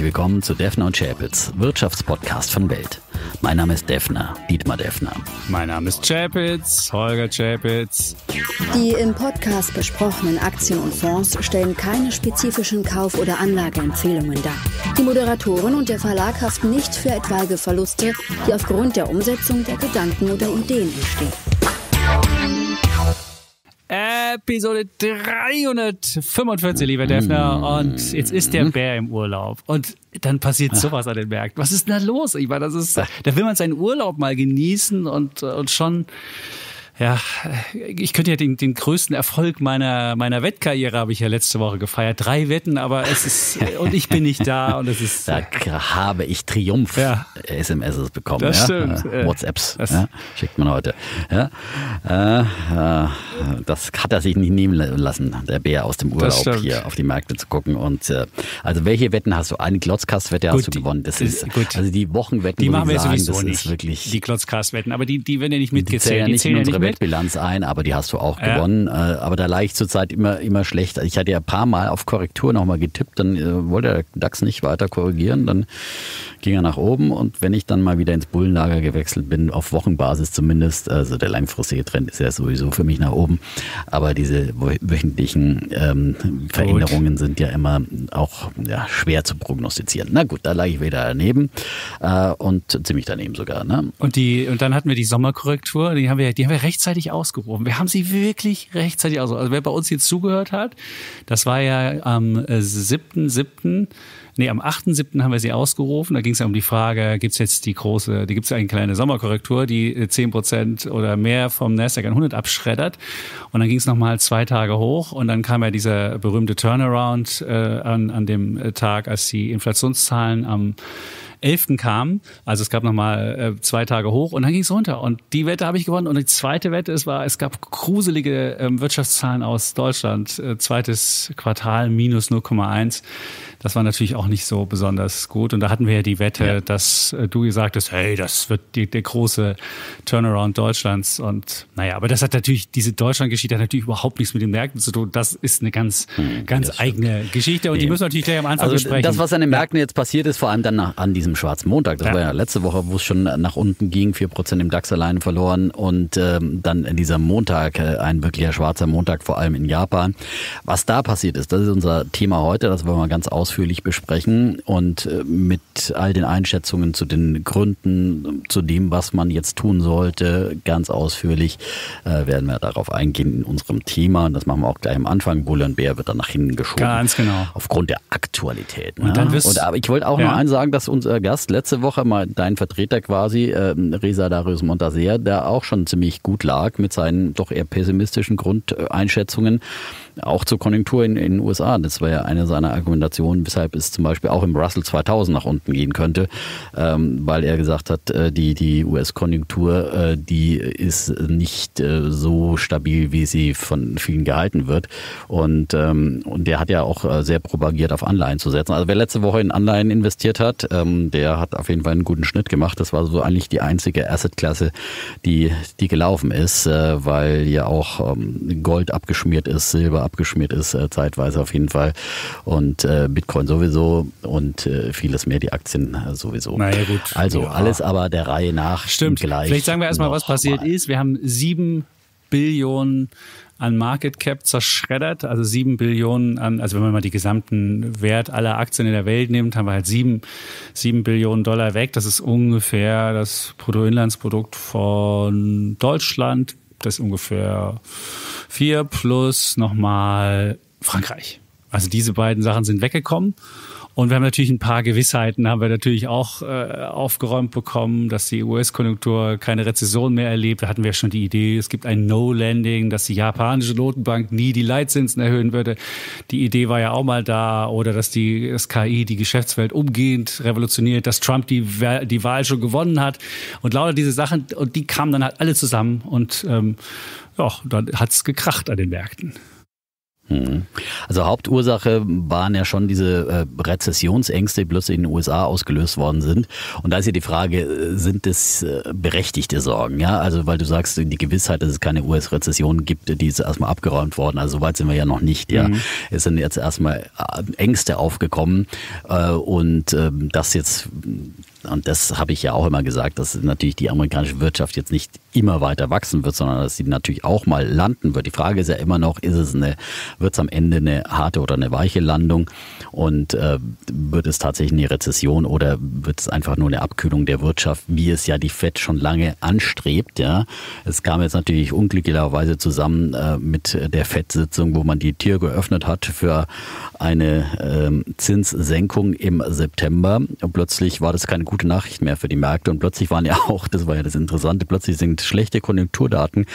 Herzlich willkommen zu Defner und Chapitz, Wirtschaftspodcast von Welt. Mein Name ist Defner, Dietmar Defner. Mein Name ist Chapitz, Holger Chapitz. Die im Podcast besprochenen Aktien und Fonds stellen keine spezifischen Kauf- oder Anlageempfehlungen dar. Die Moderatoren und der Verlag haften nicht für etwaige Verluste, die aufgrund der Umsetzung der Gedanken oder Ideen entstehen. Episode 345, lieber Defner. Und jetzt ist der Bär im Urlaub. Und dann passiert sowas an den Märkten. Was ist denn da los? Ich meine, das ist, da will man seinen Urlaub mal genießen und, und schon ja, ich könnte ja den, den größten Erfolg meiner, meiner Wettkarriere habe ich ja letzte Woche gefeiert. Drei Wetten, aber es ist, und ich bin nicht da und es ist. Da habe ich Triumph Ja. SMSs bekommen. Das ja? stimmt. Äh, WhatsApps. Ja? Schickt man heute. Äh, äh, das hat er sich nicht nehmen lassen, der Bär aus dem Urlaub hier auf die Märkte zu gucken. Und äh, also welche Wetten hast du? Eine Glotzkast-Wette hast du gewonnen. Das ist gut. also die Wochenwetten, Die machen wir sagen, sowieso das nicht. ist wirklich. die Klotzcast-Wetten, aber die, die werden ja nicht Die zählen mitgezählt. ja nicht in ja unsere mit. Wettbilanz ein, aber die hast du auch Ja. gewonnen. Äh, aber da lag ich zurzeit immer, immer schlecht. Ich hatte ja ein paar Mal auf Korrektur nochmal getippt, dann äh, wollte der DAX nicht weiter korrigieren, dann ging er nach oben und wenn ich dann mal wieder ins Bullenlager gewechselt bin, auf Wochenbasis zumindest, also der langfristige Trend ist ja sowieso für mich nach oben, aber diese wö- wöchentlichen ähm, Veränderungen sind ja immer auch ja, schwer zu prognostizieren. Na gut, da lag ich wieder daneben äh, und ziemlich daneben sogar. Ne? Und die, und dann hatten wir die Sommerkorrektur, die haben wir, die haben wir rechtzeitig ausgerufen. Wir haben sie wirklich rechtzeitig ausgerufen. Also wer bei uns jetzt zugehört hat, das war ja am äh, 7.7., nee, am 8.7. haben wir sie ausgerufen. Da ging es ja um die Frage, gibt's jetzt die große, die gibt's ja eine kleine Sommerkorrektur, die äh, 10% oder mehr vom Nasdaq 100 abschreddert. Und dann ging es nochmal zwei Tage hoch und dann kam ja dieser berühmte Turnaround äh, an, an dem äh, Tag, als die Inflationszahlen am 11. kam. Also es gab nochmal äh, zwei Tage hoch und dann ging es runter. Und die Wette habe ich gewonnen. Und die zweite Wette, es war, es gab gruselige ähm, Wirtschaftszahlen aus Deutschland. Äh, zweites Quartal minus 0,1. Das war natürlich auch nicht so besonders gut. Und da hatten wir ja die Wette, Ja. dass äh, du gesagt hast, hey, das wird die, der große Turnaround Deutschlands. Und naja, aber das hat natürlich, diese Deutschland-Geschichte hat natürlich überhaupt nichts mit den Märkten zu tun. Das ist eine ganz, ganz eigene Geschichte. Und die Nee. müssen wir natürlich gleich am Anfang Also besprechen. das, was an den Märkten jetzt passiert ist, vor allem dann nach, an diesem schwarzen Montag, das Ja. war ja letzte Woche, wo es schon nach unten ging, 4% im DAX alleine verloren und ähm, dann in dieser Montag, äh, ein wirklicher schwarzer Montag, vor allem in Japan. Was da passiert ist, das ist unser Thema heute, das wollen wir ganz ausführlich besprechen und äh, mit all den Einschätzungen zu den Gründen, zu dem, was man jetzt tun sollte, ganz ausführlich äh, werden wir darauf eingehen in unserem Thema. Und das machen wir auch gleich am Anfang. Bulle und Bär wird dann nach hinten geschoben. Ganz genau. Aufgrund der Aktualität. Und ne? dann wirst- und aber ich wollte auch Ja. noch eins sagen, dass unser Gast letzte Woche mal dein Vertreter quasi, ähm, Reza Darius Montaser, der auch schon ziemlich gut lag mit seinen doch eher pessimistischen Grundeinschätzungen, auch zur Konjunktur in, den USA. Das war ja eine seiner Argumentationen, weshalb es zum Beispiel auch im Russell 2000 nach unten gehen könnte, ähm, weil er gesagt hat, äh, die, die US-Konjunktur, äh, die ist nicht äh, so stabil, wie sie von vielen gehalten wird. Und, ähm, und der hat ja auch äh, sehr propagiert, auf Anleihen zu setzen. Also wer letzte Woche in Anleihen investiert hat, ähm, der hat auf jeden Fall einen guten Schnitt gemacht. Das war so eigentlich die einzige Assetklasse, die, die gelaufen ist, äh, weil ja auch ähm, Gold abgeschmiert ist, Silber abgeschmiert ist, äh, zeitweise auf jeden Fall. Und äh, Bitcoin sowieso und äh, vieles mehr, die Aktien äh, sowieso. Naja, gut. Also Ja. alles aber der Reihe nach. Stimmt. Gleich Vielleicht sagen wir erstmal, was passiert mal. ist. Wir haben sieben Billionen an Market Cap zerschreddert, also sieben Billionen an, also wenn man mal die gesamten Wert aller Aktien in der Welt nimmt, haben wir halt sieben, sieben Billionen Dollar weg. Das ist ungefähr das Bruttoinlandsprodukt von Deutschland. Das ungefähr vier plus nochmal Frankreich. Also diese beiden Sachen sind weggekommen. Und wir haben natürlich ein paar Gewissheiten, haben wir natürlich auch äh, aufgeräumt bekommen, dass die US-Konjunktur keine Rezession mehr erlebt. Da hatten wir schon die Idee, es gibt ein No-Landing, dass die japanische Notenbank nie die Leitzinsen erhöhen würde. Die Idee war ja auch mal da. Oder dass die, das KI die Geschäftswelt umgehend revolutioniert, dass Trump die, die Wahl schon gewonnen hat. Und lauter diese Sachen, und die kamen dann halt alle zusammen. Und ähm, ja, dann hat's gekracht an den Märkten. Mhm. Also Hauptursache waren ja schon diese äh, Rezessionsängste, die plötzlich in den USA ausgelöst worden sind. Und da ist ja die Frage, äh, sind das äh, berechtigte Sorgen? Ja, also weil du sagst, die Gewissheit, dass es keine US-Rezession gibt, die ist erstmal abgeräumt worden. Also soweit sind wir ja noch nicht. Ja, mhm. es sind jetzt erstmal Ängste aufgekommen und ähm, das jetzt und das habe ich ja auch immer gesagt, dass natürlich die amerikanische Wirtschaft jetzt nicht immer weiter wachsen wird, sondern dass sie natürlich auch mal landen wird. Die Frage ist ja immer noch, ist es eine, wird es am Ende eine harte oder eine weiche Landung und äh, wird es tatsächlich eine Rezession oder wird es einfach nur eine Abkühlung der Wirtschaft, wie es ja die FED schon lange anstrebt. Ja, es kam jetzt natürlich unglücklicherweise zusammen äh, mit der FED-Sitzung, wo man die Tür geöffnet hat für eine äh, Zinssenkung im September. Und plötzlich war das keine gute Nachricht mehr für die Märkte und plötzlich waren ja auch, das war ja das Interessante, plötzlich sind schlechte Konjunkturdaten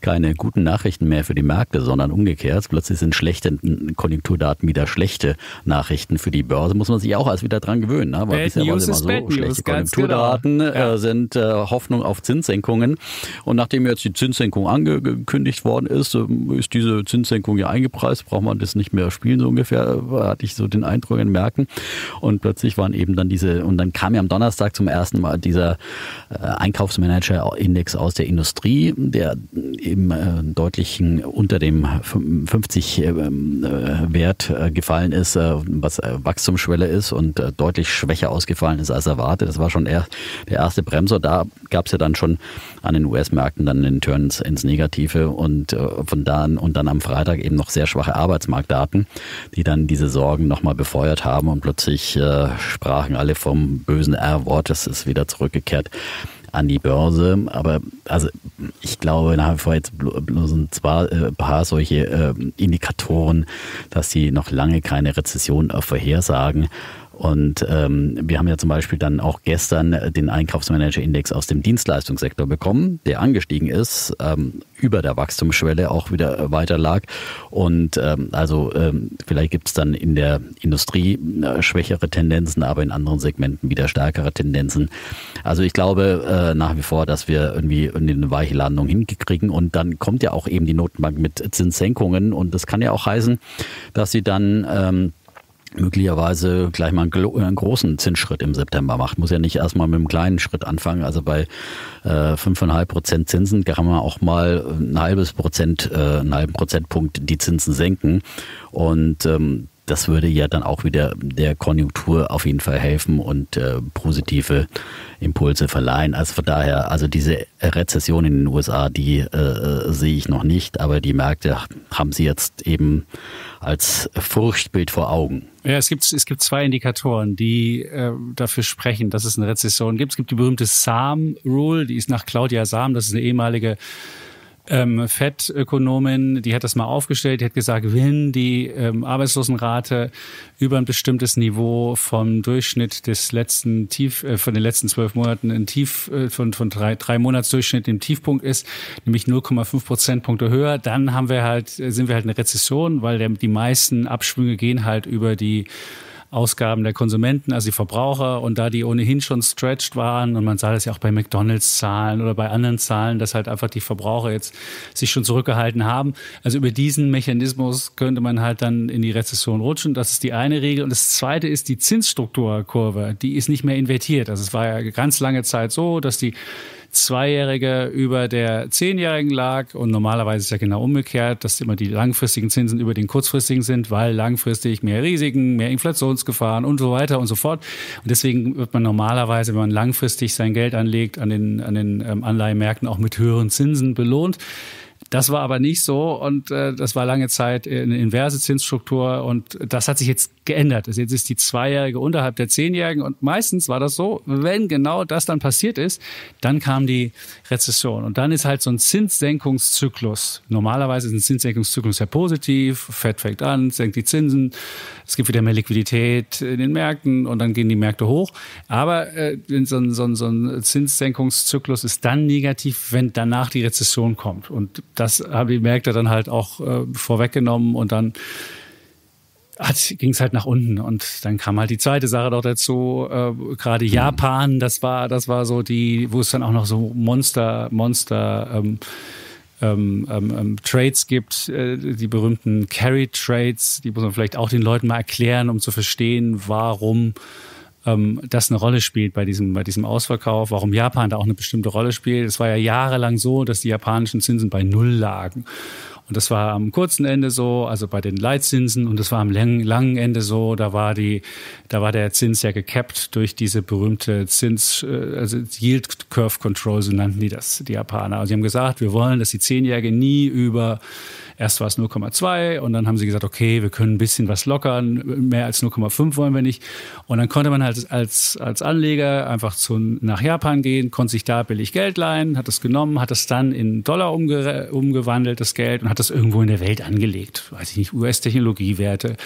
keine guten Nachrichten mehr für die Märkte, sondern umgekehrt. Plötzlich sind schlechte Konjunkturdaten wieder schlechte Nachrichten für die Börse. Muss man sich auch erst wieder dran gewöhnen. Ne? Weil bisher war es immer so, schlechte News, Konjunkturdaten genau. ja. äh, sind äh, Hoffnung auf Zinssenkungen. Und nachdem jetzt die Zinssenkung angekündigt worden ist, äh, ist diese Zinssenkung ja eingepreist, braucht man das nicht mehr spielen, so ungefähr, hatte ich so den Eindruck in Märkten. Und plötzlich waren eben dann diese, und dann kam ja am Donnerstag Donnerstag zum ersten Mal dieser äh, Einkaufsmanager-Index aus der Industrie, der im äh, deutlichen unter dem 50 äh, Wert gefallen ist, was Wachstumsschwelle ist und deutlich schwächer ausgefallen ist als erwartet. Das war schon eher der erste Bremser. Da gab es ja dann schon an den US-Märkten dann den Turns ins Negative und von da an und dann am Freitag eben noch sehr schwache Arbeitsmarktdaten, die dann diese Sorgen nochmal befeuert haben und plötzlich äh, sprachen alle vom bösen R-Wort, das ist wieder zurückgekehrt an die Börse. Aber also ich glaube nach wie vor jetzt bloß ein äh, paar solche äh, Indikatoren, dass sie noch lange keine Rezession vorhersagen. Und ähm, wir haben ja zum Beispiel dann auch gestern den Einkaufsmanager-Index aus dem Dienstleistungssektor bekommen, der angestiegen ist, ähm, über der Wachstumsschwelle auch wieder weiter lag. Und ähm, also ähm, vielleicht gibt es dann in der Industrie äh, schwächere Tendenzen, aber in anderen Segmenten wieder stärkere Tendenzen. Also ich glaube äh, nach wie vor, dass wir irgendwie in eine weiche Landung hinkriegen. Und dann kommt ja auch eben die Notenbank mit Zinssenkungen. Und das kann ja auch heißen, dass sie dann ähm, möglicherweise gleich mal einen, großen Zinsschritt im September macht. Muss ja nicht erstmal mit einem kleinen Schritt anfangen. Also bei äh, 5,5 Prozent Zinsen kann man auch mal ein halbes Prozent, äh, einen halben Prozentpunkt die Zinsen senken. Und ähm, das würde ja dann auch wieder der Konjunktur auf jeden Fall helfen und äh, positive Impulse verleihen. Also von daher, also diese Rezession in den USA, die äh, sehe ich noch nicht, aber die Märkte haben sie jetzt eben als Furchtbild vor Augen. Ja, es gibt, es gibt zwei Indikatoren, die äh, dafür sprechen, dass es eine Rezession gibt. Es gibt die berühmte SAM-Rule, die ist nach Claudia Sam, das ist eine ehemalige ähm, FED-Ökonomin, die hat das mal aufgestellt, die hat gesagt, wenn die ähm, Arbeitslosenrate über ein bestimmtes Niveau vom Durchschnitt des letzten Tief, äh, von den letzten zwölf Monaten ein Tief äh, von, von drei, drei Monatsdurchschnitt im Tiefpunkt ist, nämlich 0,5 Prozentpunkte höher, dann haben wir halt, sind wir halt eine Rezession, weil der, die meisten Abschwünge gehen halt über die Ausgaben der Konsumenten, also die Verbraucher. Und da die ohnehin schon stretched waren, und man sah das ja auch bei McDonalds-Zahlen oder bei anderen Zahlen, dass halt einfach die Verbraucher jetzt sich schon zurückgehalten haben. Also über diesen Mechanismus könnte man halt dann in die Rezession rutschen. Das ist die eine Regel. Und das zweite ist die Zinsstrukturkurve. Die ist nicht mehr invertiert. Also es war ja ganz lange Zeit so, dass die Zweijährige über der Zehnjährigen lag. Und normalerweise ist ja genau umgekehrt, dass immer die langfristigen Zinsen über den kurzfristigen sind, weil langfristig mehr Risiken, mehr Inflationsgefahren und so weiter und so fort. Und deswegen wird man normalerweise, wenn man langfristig sein Geld anlegt, an den, an den ähm, Anleihemärkten auch mit höheren Zinsen belohnt. Das war aber nicht so und äh, das war lange Zeit eine inverse Zinsstruktur und das hat sich jetzt geändert. Also jetzt ist die Zweijährige unterhalb der Zehnjährigen und meistens war das so, wenn genau das dann passiert ist, dann kam die Rezession und dann ist halt so ein Zinssenkungszyklus. Normalerweise ist ein Zinssenkungszyklus sehr positiv, Fed fängt an, senkt die Zinsen, es gibt wieder mehr Liquidität in den Märkten und dann gehen die Märkte hoch. Aber äh, so, ein, so, ein, so ein Zinssenkungszyklus ist dann negativ, wenn danach die Rezession kommt und das haben die Märkte dann halt auch äh, vorweggenommen und dann ging es halt nach unten und dann kam halt die zweite Sache noch dazu. Äh, Gerade mhm. Japan, das war das war so die, wo es dann auch noch so Monster Monster ähm, ähm, ähm, ähm, Trades gibt, äh, die berühmten Carry Trades, die muss man vielleicht auch den Leuten mal erklären, um zu verstehen, warum ähm, das eine Rolle spielt bei diesem, bei diesem Ausverkauf, warum Japan da auch eine bestimmte Rolle spielt. Es war ja jahrelang so, dass die japanischen Zinsen bei Null lagen. Und das war am kurzen Ende so, also bei den Leitzinsen, und das war am langen, Ende so. Da war die, da war der Zins ja gekappt durch diese berühmte Zins, äh, also Yield Curve Control, so nannten die das, die Japaner. Also sie haben gesagt, wir wollen, dass die Zehnjährige nie über Erst war es 0,2 und dann haben sie gesagt, okay, wir können ein bisschen was lockern, mehr als 0,5 wollen wir nicht. Und dann konnte man halt als, als Anleger einfach zu, nach Japan gehen, konnte sich da billig Geld leihen, hat das genommen, hat das dann in Dollar umge umgewandelt, das Geld, und hat das irgendwo in der Welt angelegt. Weiß ich nicht, US-Technologiewerte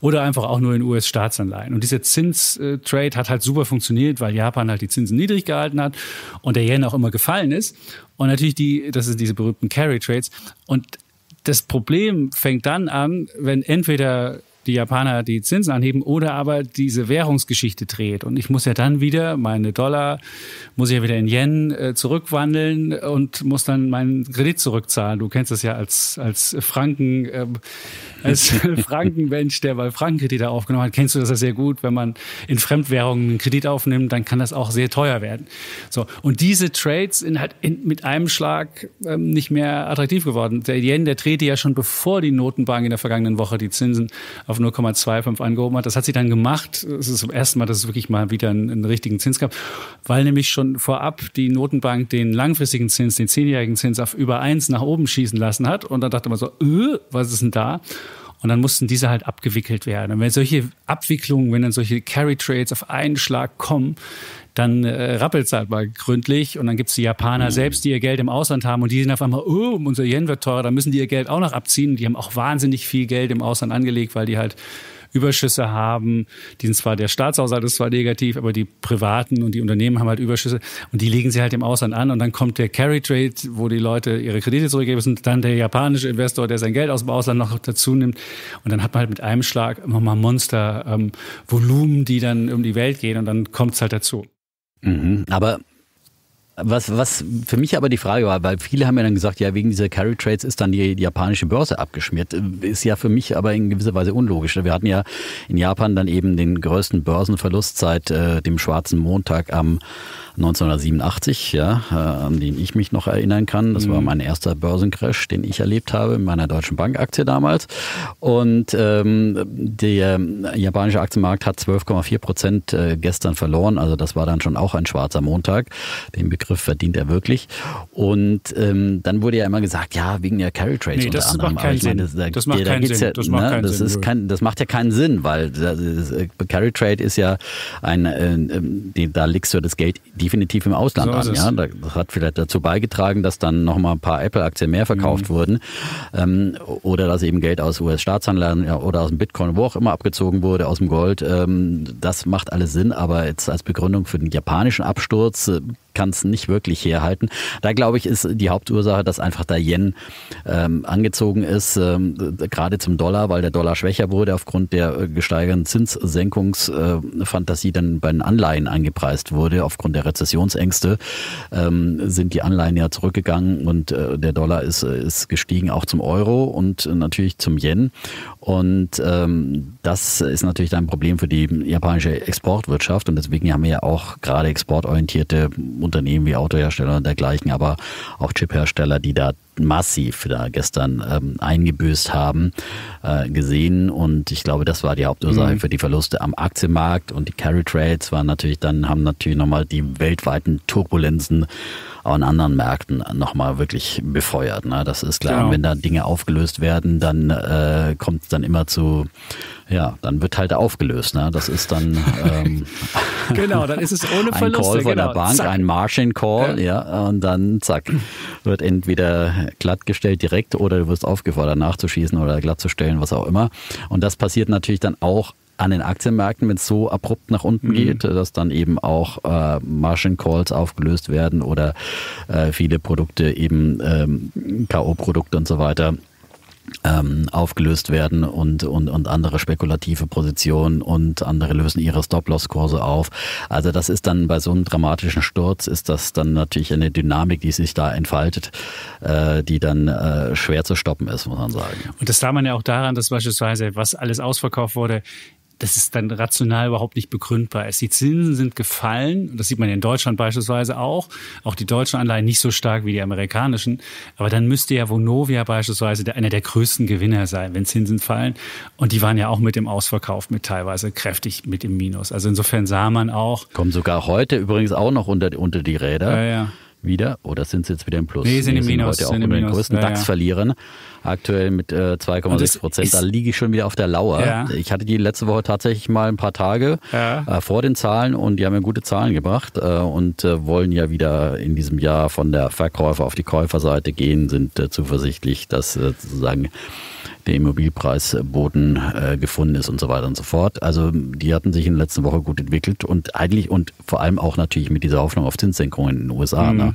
oder einfach auch nur in US-Staatsanleihen. Und dieser Zinstrade hat halt super funktioniert, weil Japan halt die Zinsen niedrig gehalten hat und der Yen auch immer gefallen ist. Und natürlich die, das sind diese berühmten Carry Trades. Und das Problem fängt dann an, wenn entweder die Japaner die Zinsen anheben oder aber diese Währungsgeschichte dreht. Und ich muss ja dann wieder meine Dollar, muss ich ja wieder in Yen äh, zurückwandeln und muss dann meinen Kredit zurückzahlen. Du kennst das ja als, als Franken, äh, als Frankenmensch, der mal Frankenkredite aufgenommen hat, kennst du das ja sehr gut. Wenn man in Fremdwährungen einen Kredit aufnimmt, dann kann das auch sehr teuer werden. So. Und diese Trades sind halt in, mit einem Schlag ähm, nicht mehr attraktiv geworden. Der Yen, der drehte ja schon bevor die Notenbank in der vergangenen Woche die Zinsen auf 0,25 angehoben hat. Das hat sie dann gemacht. Es ist zum ersten Mal, dass es wirklich mal wieder einen, einen, richtigen Zins gab, weil nämlich schon vorab die Notenbank den langfristigen Zins, den zehnjährigen Zins auf über eins nach oben schießen lassen hat. Und dann dachte man so, äh, was ist denn da? Und dann mussten diese halt abgewickelt werden. Und wenn solche Abwicklungen, wenn dann solche Carry Trades auf einen Schlag kommen, dann äh, rappelt es halt mal gründlich und dann gibt's die Japaner mhm. selbst, die ihr Geld im Ausland haben und die sind auf einmal, oh, unser Yen wird teurer, dann müssen die ihr Geld auch noch abziehen. Die haben auch wahnsinnig viel Geld im Ausland angelegt, weil die halt Überschüsse haben. Die sind zwar, der Staatshaushalt ist zwar negativ, aber die Privaten und die Unternehmen haben halt Überschüsse und die legen sie halt im Ausland an und dann kommt der Carry Trade, wo die Leute ihre Kredite zurückgeben und dann der japanische Investor, der sein Geld aus dem Ausland noch dazu nimmt und dann hat man halt mit einem Schlag nochmal Monster ähm, Volumen, die dann um die Welt gehen und dann kommt's halt dazu. Mhm, aber was, was für mich aber die Frage war, weil viele haben ja dann gesagt, ja, wegen dieser Carry Trades ist dann die, die, japanische Börse abgeschmiert. Ist ja für mich aber in gewisser Weise unlogisch. Wir hatten ja in Japan dann eben den größten Börsenverlust seit äh, dem schwarzen Montag am 1987, ja, äh, an den ich mich noch erinnern kann. Das mhm. war mein erster Börsencrash, den ich erlebt habe in meiner deutschen Bankaktie damals. Und ähm, der japanische Aktienmarkt hat 12,4 Prozent äh, gestern verloren. Also das war dann schon auch ein schwarzer Montag. Den Begriff verdient er wirklich. Und ähm, dann wurde ja immer gesagt, ja, wegen der Carry Trades nee, unter das anderem. Macht keinen Sinn. das, da, das macht keinen Sinn. Ja, das, macht, ne, keinen das, Sinn. Ist kein, das macht ja keinen Sinn, weil das, äh, Carry Trade ist ja ein, äh, da legst du das Geld definitiv im Ausland so an. Ja? Das hat vielleicht dazu beigetragen, dass dann nochmal ein paar Apple-Aktien mehr verkauft mhm. wurden ähm, oder dass eben Geld aus US-Staatsanleihen ja, oder aus dem Bitcoin, wo auch immer abgezogen wurde, aus dem Gold. Ähm, das macht alles Sinn, aber jetzt als Begründung für den japanischen Absturz äh, kann es nicht wirklich herhalten. Da glaube ich, ist die Hauptursache, dass einfach der Yen ähm, angezogen ist, ähm, gerade zum Dollar, weil der Dollar schwächer wurde aufgrund der äh, gesteigerten Zinssenkungsfantasie äh, dann bei den Anleihen eingepreist wurde. Aufgrund der Rezessionsängste ähm, sind die Anleihen ja zurückgegangen und äh, der Dollar ist, äh, ist gestiegen auch zum Euro und natürlich zum Yen. Und ähm, das ist natürlich ein Problem für die japanische Exportwirtschaft und deswegen haben wir ja auch gerade exportorientierte Unternehmen wie Autohersteller und dergleichen, aber auch Chiphersteller, die da massiv da gestern ähm, eingebüßt haben, äh, gesehen. Und ich glaube, das war die Hauptursache mhm. für die Verluste am Aktienmarkt. Und die Carry Trades waren natürlich dann, haben natürlich nochmal die weltweiten Turbulenzen auch in anderen Märkten nochmal wirklich befeuert. Ne? Das ist klar. Genau. Wenn da Dinge aufgelöst werden, dann äh, kommt es dann immer zu ja, dann wird halt aufgelöst. Ne? Das ist dann ähm, genau, dann ist es ohne Verluste. Ein Call von genau. der Bank, zack. ein Margin Call, ja. ja, und dann zack wird entweder glattgestellt direkt oder du wirst aufgefordert nachzuschießen oder glattzustellen, was auch immer. Und das passiert natürlich dann auch an den Aktienmärkten, wenn es so abrupt nach unten mhm. geht, dass dann eben auch äh, Margin Calls aufgelöst werden oder äh, viele Produkte eben ähm, K.O.-Produkte und so weiter ähm, aufgelöst werden und, und, und andere spekulative Positionen und andere lösen ihre Stop-Loss-Kurse auf. Also das ist dann bei so einem dramatischen Sturz ist das dann natürlich eine Dynamik, die sich da entfaltet, äh, die dann äh, schwer zu stoppen ist, muss man sagen. Und das sah man ja auch daran, dass beispielsweise, was alles ausverkauft wurde, das ist dann rational überhaupt nicht begründbar ist. Die Zinsen sind gefallen, das sieht man in Deutschland beispielsweise auch, auch die deutschen Anleihen nicht so stark wie die amerikanischen, aber dann müsste ja Vonovia beispielsweise einer der größten Gewinner sein, wenn Zinsen fallen. Und die waren ja auch mit dem Ausverkauf mit teilweise kräftig mit im Minus. Also insofern sah man auch. Kommen sogar heute übrigens auch noch unter, unter die Räder. Ja, ja wieder oder sind sie jetzt wieder im Plus? Nee, sind im Minus. Sind heute auch sind unter den größten ja, DAX-Verlierern. Aktuell mit äh, 2,6 Prozent. Da liege ich schon wieder auf der Lauer. Ja. Ich hatte die letzte Woche tatsächlich mal ein paar Tage äh, vor den Zahlen und die haben mir gute Zahlen gebracht äh, und äh, wollen ja wieder in diesem Jahr von der Verkäufer auf die Käuferseite gehen, sind äh, zuversichtlich, dass äh, sozusagen der Immobilienpreisboden äh, gefunden ist und so weiter und so fort. Also die hatten sich in der letzten Woche gut entwickelt und eigentlich und vor allem auch natürlich mit dieser Hoffnung auf Zinssenkungen in den USA. Mhm. Ne?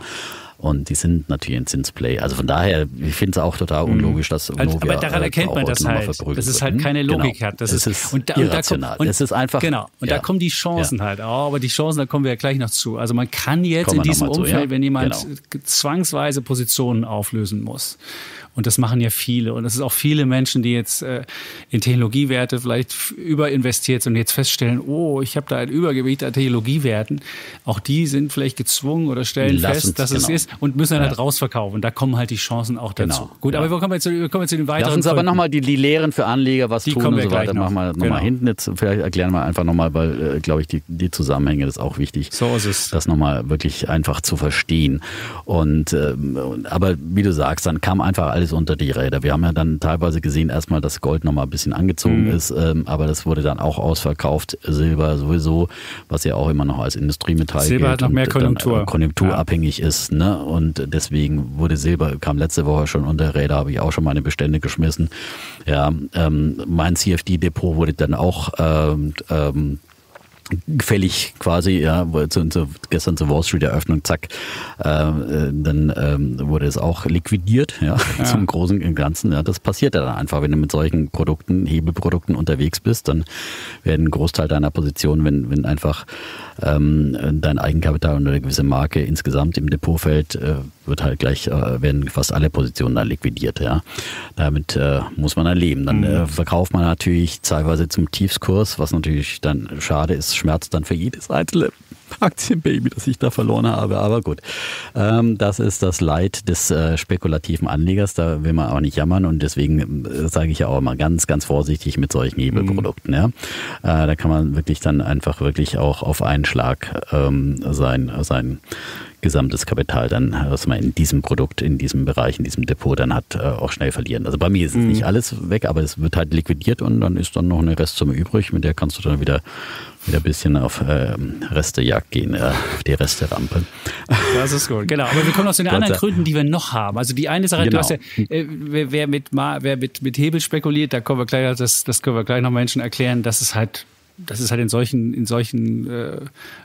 Und die sind natürlich ein Zinsplay. Also von daher, ich finde es auch total mhm. unlogisch, dass Unovia Aber daran erkennt man das halt, dass es halt keine Logik genau. hat. Das es ist, und da, irrational. Und, und, es ist einfach. Genau. Und ja. da kommen die Chancen ja. halt auch. Aber die Chancen, da kommen wir ja gleich noch zu. Also man kann jetzt kommen in diesem Umfeld, zu, ja? wenn jemand genau. zwangsweise Positionen auflösen muss, und das machen ja viele. Und es ist auch viele Menschen, die jetzt äh, in Technologiewerte vielleicht überinvestiert sind und jetzt feststellen, oh, ich habe da ein Übergewicht an Technologiewerten. Auch die sind vielleicht gezwungen oder stellen Lass fest, dass genau. es ist und müssen dann halt ja. halt rausverkaufen. Da kommen halt die Chancen auch dazu. Genau. Gut, ja. aber wir kommen, jetzt, wir kommen jetzt zu den weiteren. Lass uns aber nochmal die, die Lehren für Anleger, was die tun und so weiter, machen wir nochmal genau. hinten. Jetzt vielleicht erklären wir einfach nochmal, weil, äh, glaube ich, die, die Zusammenhänge, das ist auch wichtig. So ist es. Das nochmal wirklich einfach zu verstehen. Und, äh, aber wie du sagst, dann kam einfach alles alles unter die Räder. Wir haben ja dann teilweise gesehen, erstmal, dass Gold nochmal ein bisschen angezogen mhm. ist, ähm, aber das wurde dann auch ausverkauft. Silber sowieso, was ja auch immer noch als Industriemetall Silber hat noch mehr Konjunktur. Dann, äh, konjunkturabhängig ja. ist. Ne? Und deswegen wurde Silber, kam letzte Woche schon unter Räder, habe ich auch schon meine Bestände geschmissen. Ja, ähm, mein CFD-Depot wurde dann auch ähm, ähm, gefällig quasi, ja, zu, zu, gestern zur Wall Street Eröffnung, zack, äh, dann ähm, wurde es auch liquidiert, ja, ja. zum großen und Ganzen. Ja, das passiert ja dann einfach, wenn du mit solchen Produkten, Hebelprodukten unterwegs bist, dann werden ein Großteil deiner Position, wenn, wenn einfach ähm, dein Eigenkapital und eine gewisse Marke insgesamt im Depot fällt, äh, wird halt gleich, äh, werden fast alle Positionen dann liquidiert, ja. Damit äh, muss man dann leben. Dann äh, mhm. verkauft man natürlich teilweise zum Tiefskurs, was natürlich dann schade ist, schmerzt dann für jedes einzelne Aktienbaby, das ich da verloren habe. Aber gut, ähm, das ist das Leid des äh, spekulativen Anlegers. Da will man auch nicht jammern und deswegen äh, sage ich ja auch immer ganz, ganz vorsichtig mit solchen Hebelprodukten. Mhm. Ja, äh, da kann man wirklich dann einfach wirklich auch auf einen Schlag ähm, sein sein gesamtes Kapital dann, was man in diesem Produkt, in diesem Bereich, in diesem Depot dann hat, äh, auch schnell verlieren. Also bei mir ist es mhm. nicht alles weg, aber es wird halt liquidiert und dann ist dann noch eine Restsumme übrig, mit der kannst du dann wieder wieder ein bisschen auf äh, Restejagd gehen, äh, die Resterampe. Das ist gut, genau. Aber wir kommen noch zu den anderen Gründen, die wir noch haben. Also die eine Sache, genau. du hast ja, äh, wer, wer, mit, wer mit, mit Hebel spekuliert, da kommen wir gleich, das, das können wir gleich noch Menschen erklären, dass es halt das ist halt in solchen, in solchen, äh,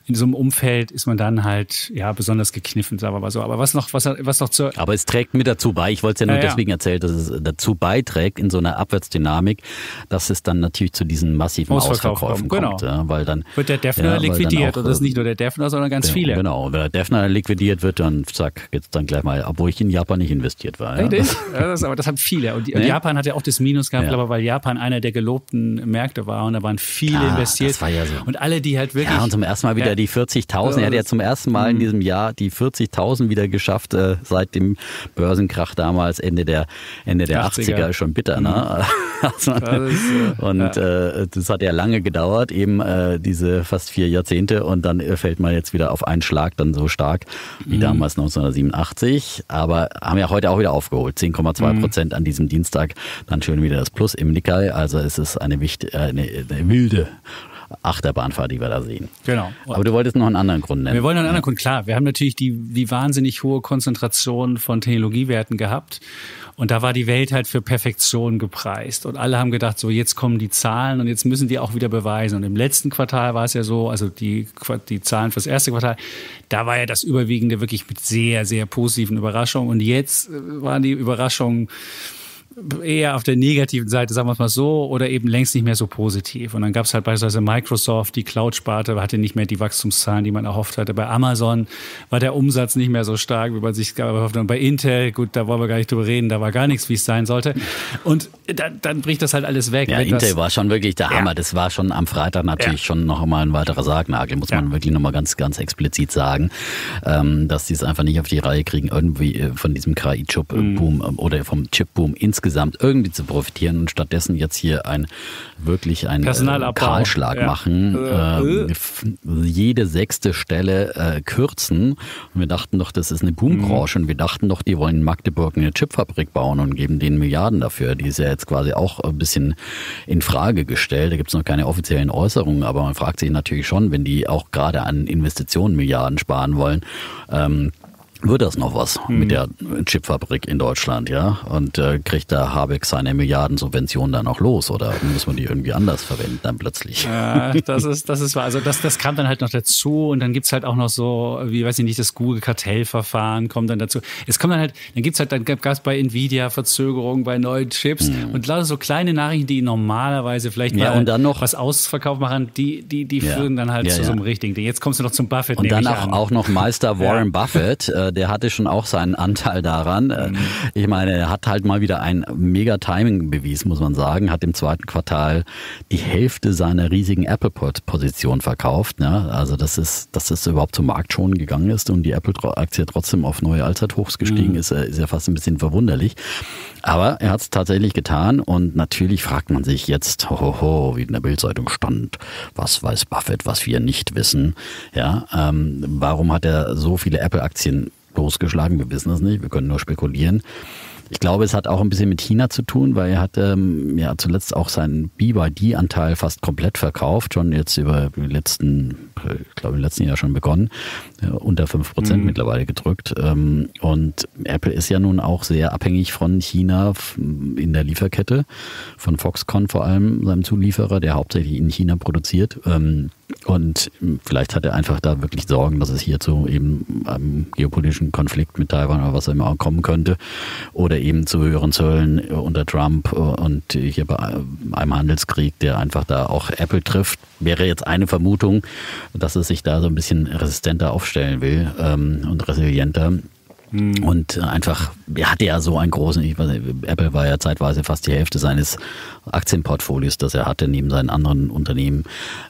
in so einem Umfeld ist man dann halt ja besonders gekniffen, sagen wir mal so. Aber was noch, was, was noch zur. Aber es trägt mit dazu bei. Ich wollte es ja nur ja, deswegen erzählen, dass es dazu beiträgt in so einer Abwärtsdynamik, dass es dann natürlich zu diesen massiven Ausverkauf Ausverkäufen kommt. Genau. Ja, weil dann wird der Defner ja, liquidiert. Und das ist nicht nur der Defner, sondern ganz ja, viele. Genau. Wenn der Defner liquidiert wird, dann zack, jetzt dann gleich mal, obwohl ich in Japan nicht investiert war. Ja. Ja, das, aber das haben viele. Und, nee? Japan hat ja auch das Minus gehabt, aber weil Japan einer der gelobten Märkte war und da waren viele ah, war ja so. Und alle, die halt wirklich. Ja, und zum ersten Mal wieder ja, die 40.000. Er hat ja zum ersten Mal in mhm. diesem Jahr die 40.000 wieder geschafft, äh, seit dem Börsenkrach damals, Ende der, Ende der 80er. 80er schon bitter, ne? Äh, und äh, das hat ja lange gedauert, eben äh, diese fast vier Jahrzehnte. Und dann fällt man jetzt wieder auf einen Schlag dann so stark wie mhm. damals 1987. Aber haben ja heute auch wieder aufgeholt. 10,2 Prozent mhm. an diesem Dienstag. Dann schön wieder das Plus im Nikkei. Also es ist eine, wichtige, eine, eine wilde Achterbahnfahrt, die wir da sehen. Genau. Aber du wolltest noch einen anderen Grund nennen. Wir wollen noch einen anderen Grund, klar. Wir haben natürlich die, die wahnsinnig hohe Konzentration von Technologiewerten gehabt. Und da war die Welt halt für Perfektion gepreist. Und alle haben gedacht, so jetzt kommen die Zahlen und jetzt müssen die auch wieder beweisen. Und im letzten Quartal war es ja so, also die, die Zahlen fürs erste Quartal, da war ja das Überwiegende wirklich mit sehr, sehr positiven Überraschungen. Und jetzt äh, waren die Überraschungen eher auf der negativen Seite, sagen wir es mal so, oder eben längst nicht mehr so positiv. Und dann gab es halt beispielsweise Microsoft, die Cloud-Sparte hatte nicht mehr die Wachstumszahlen, die man erhofft hatte. Bei Amazon war der Umsatz nicht mehr so stark, wie man sich erhofft hat. Und bei Intel, gut, da wollen wir gar nicht drüber reden, da war gar nichts, wie es sein sollte. Und dann, dann bricht das halt alles weg. Ja, Intel das, war schon wirklich der Hammer. Ja. Das war schon am Freitag natürlich ja. schon noch mal ein weiterer Sargnagel, muss man wirklich noch mal ganz, ganz explizit sagen, ähm, dass die es einfach nicht auf die Reihe kriegen, irgendwie äh, von diesem KI-Chip-Boom mhm. oder vom Chip-Boom insgesamt irgendwie zu profitieren und stattdessen jetzt hier ein wirklich ein äh, Kahlschlag ja. machen, äh, äh. jede sechste Stelle äh, kürzen. Und wir dachten doch, das ist eine Boombranche mhm. und wir dachten doch, die wollen in Magdeburg eine Chipfabrik bauen und geben denen Milliarden dafür. Die ist ja jetzt quasi auch ein bisschen in Frage gestellt. Da gibt es noch keine offiziellen Äußerungen, aber man fragt sich natürlich schon, wenn die auch gerade an Investitionen Milliarden sparen wollen, ähm, wird das noch was hm. mit der Chipfabrik in Deutschland, ja? Und äh, kriegt da Habeck seine Milliardensubvention dann auch los oder muss man die irgendwie anders verwenden dann plötzlich? Ja, das ist, das ist wahr. Also das, das kam dann halt noch dazu und dann gibt's halt auch noch so, wie weiß ich nicht, das Google-Kartellverfahren kommt dann dazu. Es kommt dann halt, dann gibt's halt, dann gab's bei Nvidia Verzögerungen bei neuen Chips hm. und lauter so kleine Nachrichten, die normalerweise vielleicht ja, mal und dann noch, was Ausverkauf machen, die, die, die ja. führen dann halt ja, zu so einem richtigen Ding. Jetzt kommst du noch zum Buffett. Und dann auch, auch noch Meister Warren Buffett, äh, der hatte schon auch seinen Anteil daran. Äh, mhm. Ich meine, er hat halt mal wieder ein mega Timing bewiesen, muss man sagen. Hat im zweiten Quartal die Hälfte seiner riesigen Apple-Position verkauft. Ne? Also das ist, dass es überhaupt zum Markt schon gegangen ist und die Apple-Aktie trotzdem auf neue Allzeithochs gestiegen mhm. ist, äh, ist ja fast ein bisschen verwunderlich. Aber er hat es tatsächlich getan und natürlich fragt man sich jetzt, hohoho, wie in der Bildzeitung stand, was weiß Buffett, was wir nicht wissen. Ja, ähm, warum hat er so viele Apple-Aktien losgeschlagen. Wir wissen es nicht, wir können nur spekulieren. Ich glaube, es hat auch ein bisschen mit China zu tun, weil er hat ähm, ja zuletzt auch seinen BYD-Anteil fast komplett verkauft, schon jetzt über die letzten, ich glaube im letzten Jahr schon begonnen, äh, unter 5 Prozent mhm. mittlerweile gedrückt. Ähm, und Apple ist ja nun auch sehr abhängig von China in der Lieferkette, von Foxconn vor allem, seinem Zulieferer, der hauptsächlich in China produziert. Ähm, und vielleicht hat er einfach da wirklich Sorgen, dass es hier zu eben einem geopolitischen Konflikt mit Taiwan oder was immer kommen könnte. Oder eben zu höheren Zöllen unter Trump und hier bei einem Handelskrieg, der einfach da auch Apple trifft. Wäre jetzt eine Vermutung, dass es sich da so ein bisschen resistenter aufstellen will ähm, und resilienter. Mhm. Und einfach, er hatte ja so einen großen, ich weiß nicht, Apple war ja zeitweise fast die Hälfte seines Aktienportfolios, das er hatte, neben seinen anderen Unternehmen.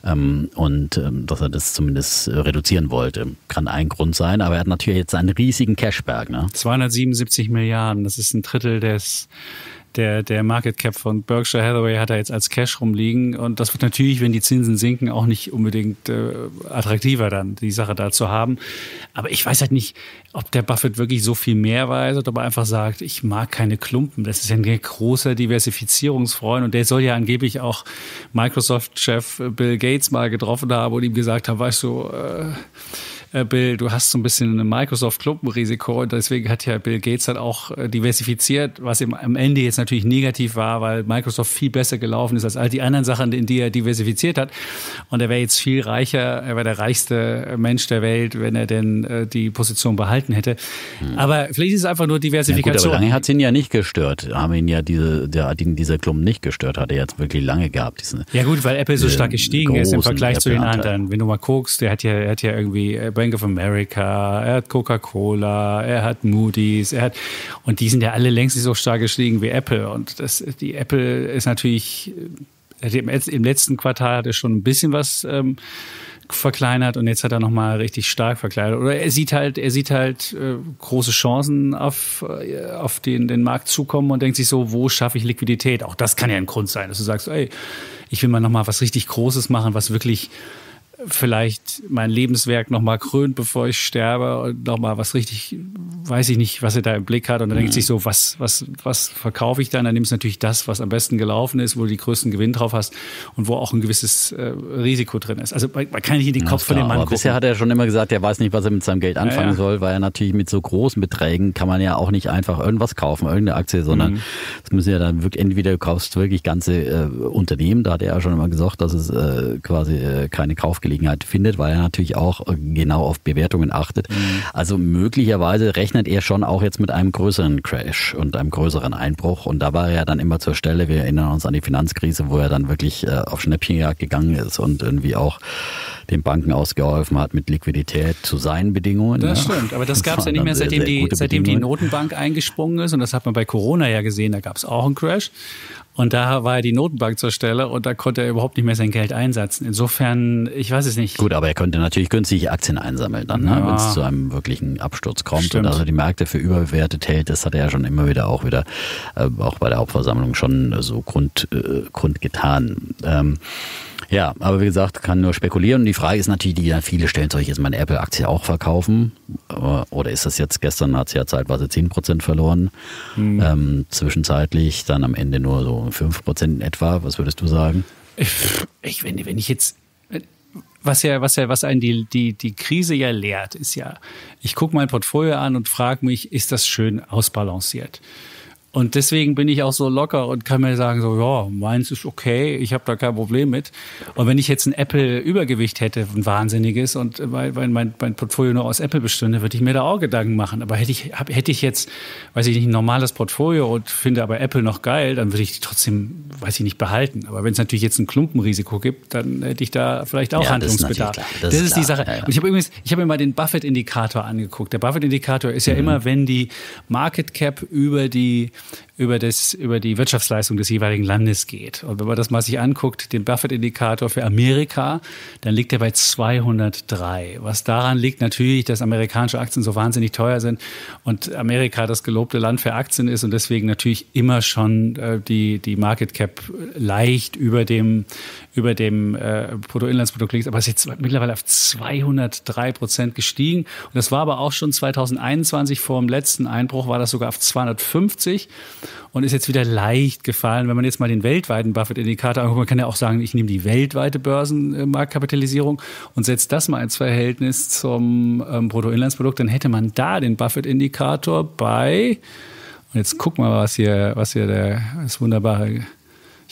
Ähm, und ähm, dass er das zumindest reduzieren wollte. Kann ein Grund sein, aber er hat natürlich jetzt einen riesigen Cashberg. Ne? 277 Milliarden, das ist ein Drittel des der, der Market Cap von Berkshire Hathaway hat er jetzt als Cash rumliegen. Und das wird natürlich, wenn die Zinsen sinken, auch nicht unbedingt äh, attraktiver dann, die Sache da zu haben. Aber ich weiß halt nicht, ob der Buffett wirklich so viel mehr weiß oder ob er einfach sagt, ich mag keine Klumpen. Das ist ja ein großer Diversifizierungsfreund und der soll ja angeblich auch Microsoft-Chef Bill Gates mal getroffen haben und ihm gesagt haben, weißt du, äh, Bill, du hast so ein bisschen ein Microsoft-Klumpenrisiko und deswegen hat ja Bill Gates dann auch äh, diversifiziert, was ihm am Ende jetzt natürlich negativ war, weil Microsoft viel besser gelaufen ist als all die anderen Sachen, in die er diversifiziert hat. Und er wäre jetzt viel reicher, er wäre der reichste Mensch der Welt, wenn er denn äh, die Position behalten hätte. Hm. Aber vielleicht ist es einfach nur Diversifikation. Ja gut, aber lange hat es ihn ja nicht gestört. Haben ihn ja diese, der hat ihn dieser Klumpen nicht gestört, hat er jetzt wirklich lange gehabt. Diese, ja gut, weil Apple so stark gestiegen ist im Vergleich zu den anderen. Wenn du mal guckst, der hat ja, er hat ja irgendwie Bank of America, er hat Coca-Cola, er hat Moody's, er hat, und die sind ja alle längst nicht so stark gestiegen wie Apple. Und das, die Apple ist natürlich, im letzten Quartal hat er schon ein bisschen was ähm, verkleinert und jetzt hat er nochmal richtig stark verkleinert. Oder er sieht halt, er sieht halt äh, große Chancen auf, äh, auf den, den Markt zukommen und denkt sich so, wo schaffe ich Liquidität? Auch das kann ja ein Grund sein, dass du sagst, ey, ich will mal nochmal was richtig Großes machen, was wirklich vielleicht mein Lebenswerk nochmal krönt, bevor ich sterbe und nochmal was richtig, weiß ich nicht, was er da im Blick hat. Und dann mhm. denkt sich so, was, was, was verkaufe ich dann? Dann nimmst du natürlich das, was am besten gelaufen ist, wo du die größten Gewinn drauf hast und wo auch ein gewisses äh, Risiko drin ist. Also man, kann nicht in den Kopf von dem Mann aber gucken. Bisher hat er schon immer gesagt, er weiß nicht, was er mit seinem Geld anfangen ja, ja. soll, weil er natürlich mit so großen Beträgen kann man ja auch nicht einfach irgendwas kaufen, irgendeine Aktie, sondern mhm. es mhm. müssen ja dann wirklich, entweder du kaufst wirklich ganze äh, Unternehmen, da hat er ja schon immer gesagt, dass es äh, quasi äh, keine Kaufgelegenheit Angelegenheit findet, weil er natürlich auch äh, genau auf Bewertungen achtet. Mhm. Also möglicherweise rechnet er schon auch jetzt mit einem größeren Crash und einem größeren Einbruch. Und da war er dann immer zur Stelle. Wir erinnern uns an die Finanzkrise, wo er dann wirklich äh, auf Schnäppchenjagd gegangen ist und irgendwie auch den Banken ausgeholfen hat mit Liquidität zu seinen Bedingungen. Das ja. stimmt, aber das gab es ja nicht mehr, seitdem, die, seitdem die Notenbank eingesprungen ist. Und das hat man bei Corona ja gesehen, da gab es auch einen Crash. Und da war die Notenbank zur Stelle und da konnte er überhaupt nicht mehr sein Geld einsetzen. Insofern, ich weiß es nicht. Gut, aber er könnte natürlich günstige Aktien einsammeln dann, ne? ja. wenn es zu einem wirklichen Absturz kommt Stimmt. und also die Märkte für überbewertet hält. Das hat er ja schon immer wieder auch wieder, äh, auch bei der Hauptversammlung schon so grund, äh, grund getan. Ähm, ja, aber wie gesagt, kann nur spekulieren. Und die Frage ist natürlich, die viele stellen, soll ich jetzt meine Apple-Aktie auch verkaufen? Oder ist das jetzt, gestern hat sie ja zeitweise 10% verloren, mhm. ähm, zwischenzeitlich dann am Ende nur so 5% in etwa. Was würdest du sagen? Ich, ich wenn, wenn ich jetzt was ja, was ja, was einen die, die, die Krise ja lehrt, ist ja, ich gucke mein Portfolio an und frage mich, ist das schön ausbalanciert? Und deswegen bin ich auch so locker und kann mir sagen, so, ja, meins ist okay, ich habe da kein Problem mit. Und wenn ich jetzt ein Apple-Übergewicht hätte, ein wahnsinniges, und weil, weil mein, mein Portfolio nur aus Apple bestünde, würde ich mir da auch Gedanken machen. Aber hätte ich, hab, hätte ich jetzt, weiß ich nicht, ein normales Portfolio und finde aber Apple noch geil, dann würde ich die trotzdem, weiß ich nicht, behalten. Aber wenn es natürlich jetzt ein Klumpenrisiko gibt, dann hätte ich da vielleicht auch ja, Handlungsbedarf. Das ist, das, das ist die Sache. Ja, ja. Und ich habe übrigens, ich habe mir mal den Buffett-Indikator angeguckt. Der Buffett-Indikator ist ja mhm. immer, wenn die Market Cap über die über, das, über die Wirtschaftsleistung des jeweiligen Landes geht. Und wenn man das mal sich anguckt, den Buffett-Indikator für Amerika, dann liegt er bei 203. Was daran liegt natürlich, dass amerikanische Aktien so wahnsinnig teuer sind und Amerika das gelobte Land für Aktien ist und deswegen natürlich immer schon äh, die, die Market Cap leicht über dem, über dem äh, Bruttoinlandsprodukt liegt. Aber es ist jetzt mittlerweile auf 203 Prozent gestiegen. Und das war aber auch schon 2021 vor dem letzten Einbruch war das sogar auf 250 und ist jetzt wieder leicht gefallen. Wenn man jetzt mal den weltweiten Buffett-Indikator anguckt, man kann ja auch sagen, ich nehme die weltweite Börsenmarktkapitalisierung und setze das mal ins Verhältnis zum ähm, Bruttoinlandsprodukt, dann hätte man da den Buffett-Indikator bei, und jetzt guck mal, was hier, was hier der, das wunderbare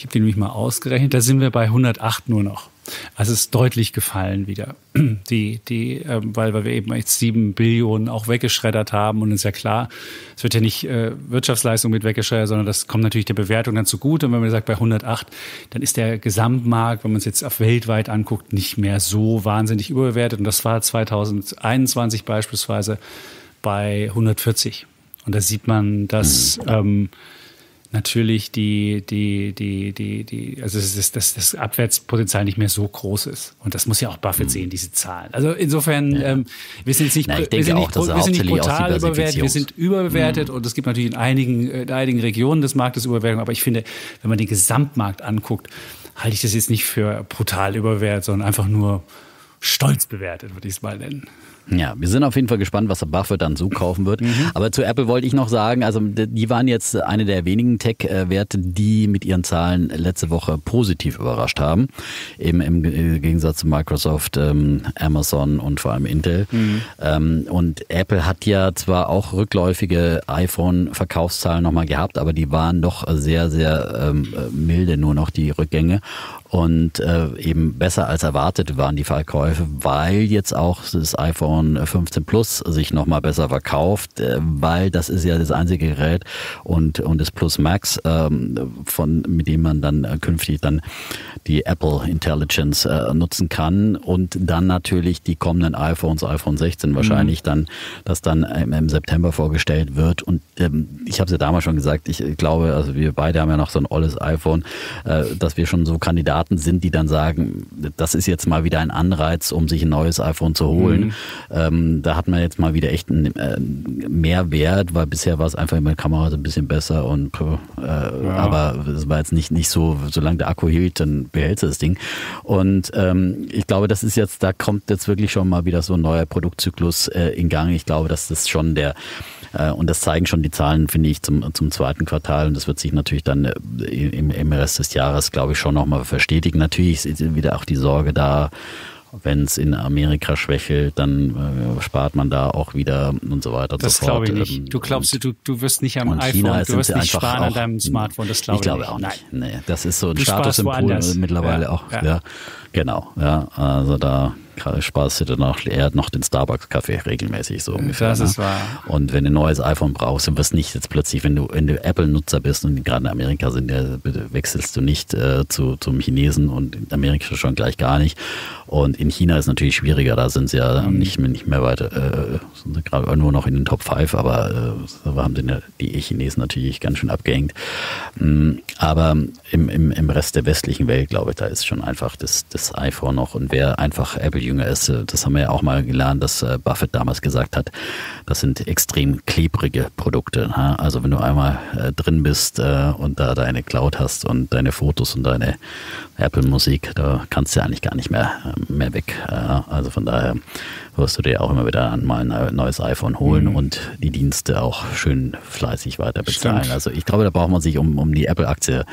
ich habe die nämlich mal ausgerechnet, da sind wir bei 108 nur noch. Also es ist deutlich gefallen wieder, die, die, äh, weil, weil wir eben jetzt sieben Billionen auch weggeschreddert haben und ist ja klar, es wird ja nicht äh, Wirtschaftsleistung mit weggeschreddert, sondern das kommt natürlich der Bewertung dann zugute. Und wenn man sagt bei 108, dann ist der Gesamtmarkt, wenn man es jetzt auf weltweit anguckt, nicht mehr so wahnsinnig überbewertet. Und das war 2021 beispielsweise bei 140. Und da sieht man, dass mhm. ähm, natürlich die, die, die, die, die, also das, das, das Abwärtspotenzial nicht mehr so groß ist. Und das muss ja auch Buffett mhm. sehen, diese Zahlen. Also insofern, ja. ähm, wir sind jetzt nicht, Na, wir sind nicht, wir sind nicht brutal überbewertet, wir sind überbewertet mhm. und es gibt natürlich in einigen, in einigen Regionen des Marktes Überbewertung, aber ich finde, wenn man den Gesamtmarkt anguckt, halte ich das jetzt nicht für brutal überbewertet, sondern einfach nur stolz bewertet, würde ich es mal nennen. Ja, wir sind auf jeden Fall gespannt, was der Buffett dann so kaufen wird. Mhm. Aber zu Apple wollte ich noch sagen, also die waren jetzt eine der wenigen Tech-Werte, die mit ihren Zahlen letzte Woche positiv überrascht haben. Eben im Gegensatz zu Microsoft, ähm, Amazon und vor allem Intel. Mhm. Ähm, und Apple hat ja zwar auch rückläufige iPhone-Verkaufszahlen nochmal gehabt, aber die waren doch sehr, sehr ähm, milde nur noch die Rückgänge. Und äh, eben besser als erwartet waren die Verkäufe, weil jetzt auch das iPhone 15 Plus sich nochmal besser verkauft, äh, weil das ist ja das einzige Gerät und, und das Plus Max, ähm, von, mit dem man dann äh, künftig dann die Apple Intelligence äh, nutzen kann und dann natürlich die kommenden iPhones, iPhone 16 wahrscheinlich mhm. dann, das dann im, im, September vorgestellt wird. Und ähm, ich habe es ja damals schon gesagt, ich glaube, also wir beide haben ja noch so ein olles iPhone, äh, dass wir schon so Kandidaten Kandidaten sind, die dann sagen, das ist jetzt mal wieder ein Anreiz, um sich ein neues iPhone zu holen. Mhm. Ähm, da hat man jetzt mal wieder echt einen äh, Mehrwert, weil bisher war es einfach immer Kamera so ein bisschen besser und äh, ja. aber es war jetzt nicht, nicht so, solange der Akku hielt, dann behält das Ding. Und ähm, ich glaube, das ist jetzt, da kommt jetzt wirklich schon mal wieder so ein neuer Produktzyklus äh, in Gang. Ich glaube, dass das schon der äh, und das zeigen schon die Zahlen, finde ich, zum, zum zweiten Quartal. Und das wird sich natürlich dann äh, im, im Rest des Jahres, glaube ich, schon nochmal verstetigen. Natürlich ist wieder auch die Sorge da, wenn es in Amerika schwächelt, dann äh, spart man da auch wieder und so weiter. Das so glaube ich nicht. Ähm, du glaubst, du, du wirst nicht am iPhone, du wirst nicht sparen an deinem Smartphone. Das glaube ich, ich glaube auch nicht. Nee, das ist so ein Statussymbol mittlerweile ja. auch. Ja. ja. Genau, ja, also da sparst du dann auch eher noch den Starbucks-Kaffee regelmäßig so ungefähr. Das ist ne? wahr. Und wenn du ein neues iPhone brauchst, dann wirst nicht jetzt plötzlich, wenn du, wenn du Apple-Nutzer bist und gerade in Amerika sind, wechselst du nicht äh, zu, zum Chinesen und in Amerika schon gleich gar nicht. Und in China ist es natürlich schwieriger, da sind sie ja mhm. nicht, mehr, nicht mehr weiter, äh, sind sie gerade nur noch in den Top 5, aber äh, haben sie die Chinesen natürlich ganz schön abgehängt. Mm, aber im, im, im Rest der westlichen Welt, glaube ich, da ist schon einfach das, das iPhone noch. Und wer einfach Apple-Jünger ist, äh, das haben wir ja auch mal gelernt, dass äh, Buffett damals gesagt hat, das sind extrem klebrige Produkte. Also wenn du einmal äh, drin bist und da deine Cloud hast und deine Fotos und deine Apple-Musik, da kannst du ja eigentlich gar nicht mehr, mehr weg. Also von daher wirst du dir auch immer wieder mal ein neues iPhone holen mhm. und die Dienste auch schön fleißig weiter bezahlen. Stimmt. Also ich glaube, da braucht man sich um, um die Apple-Aktie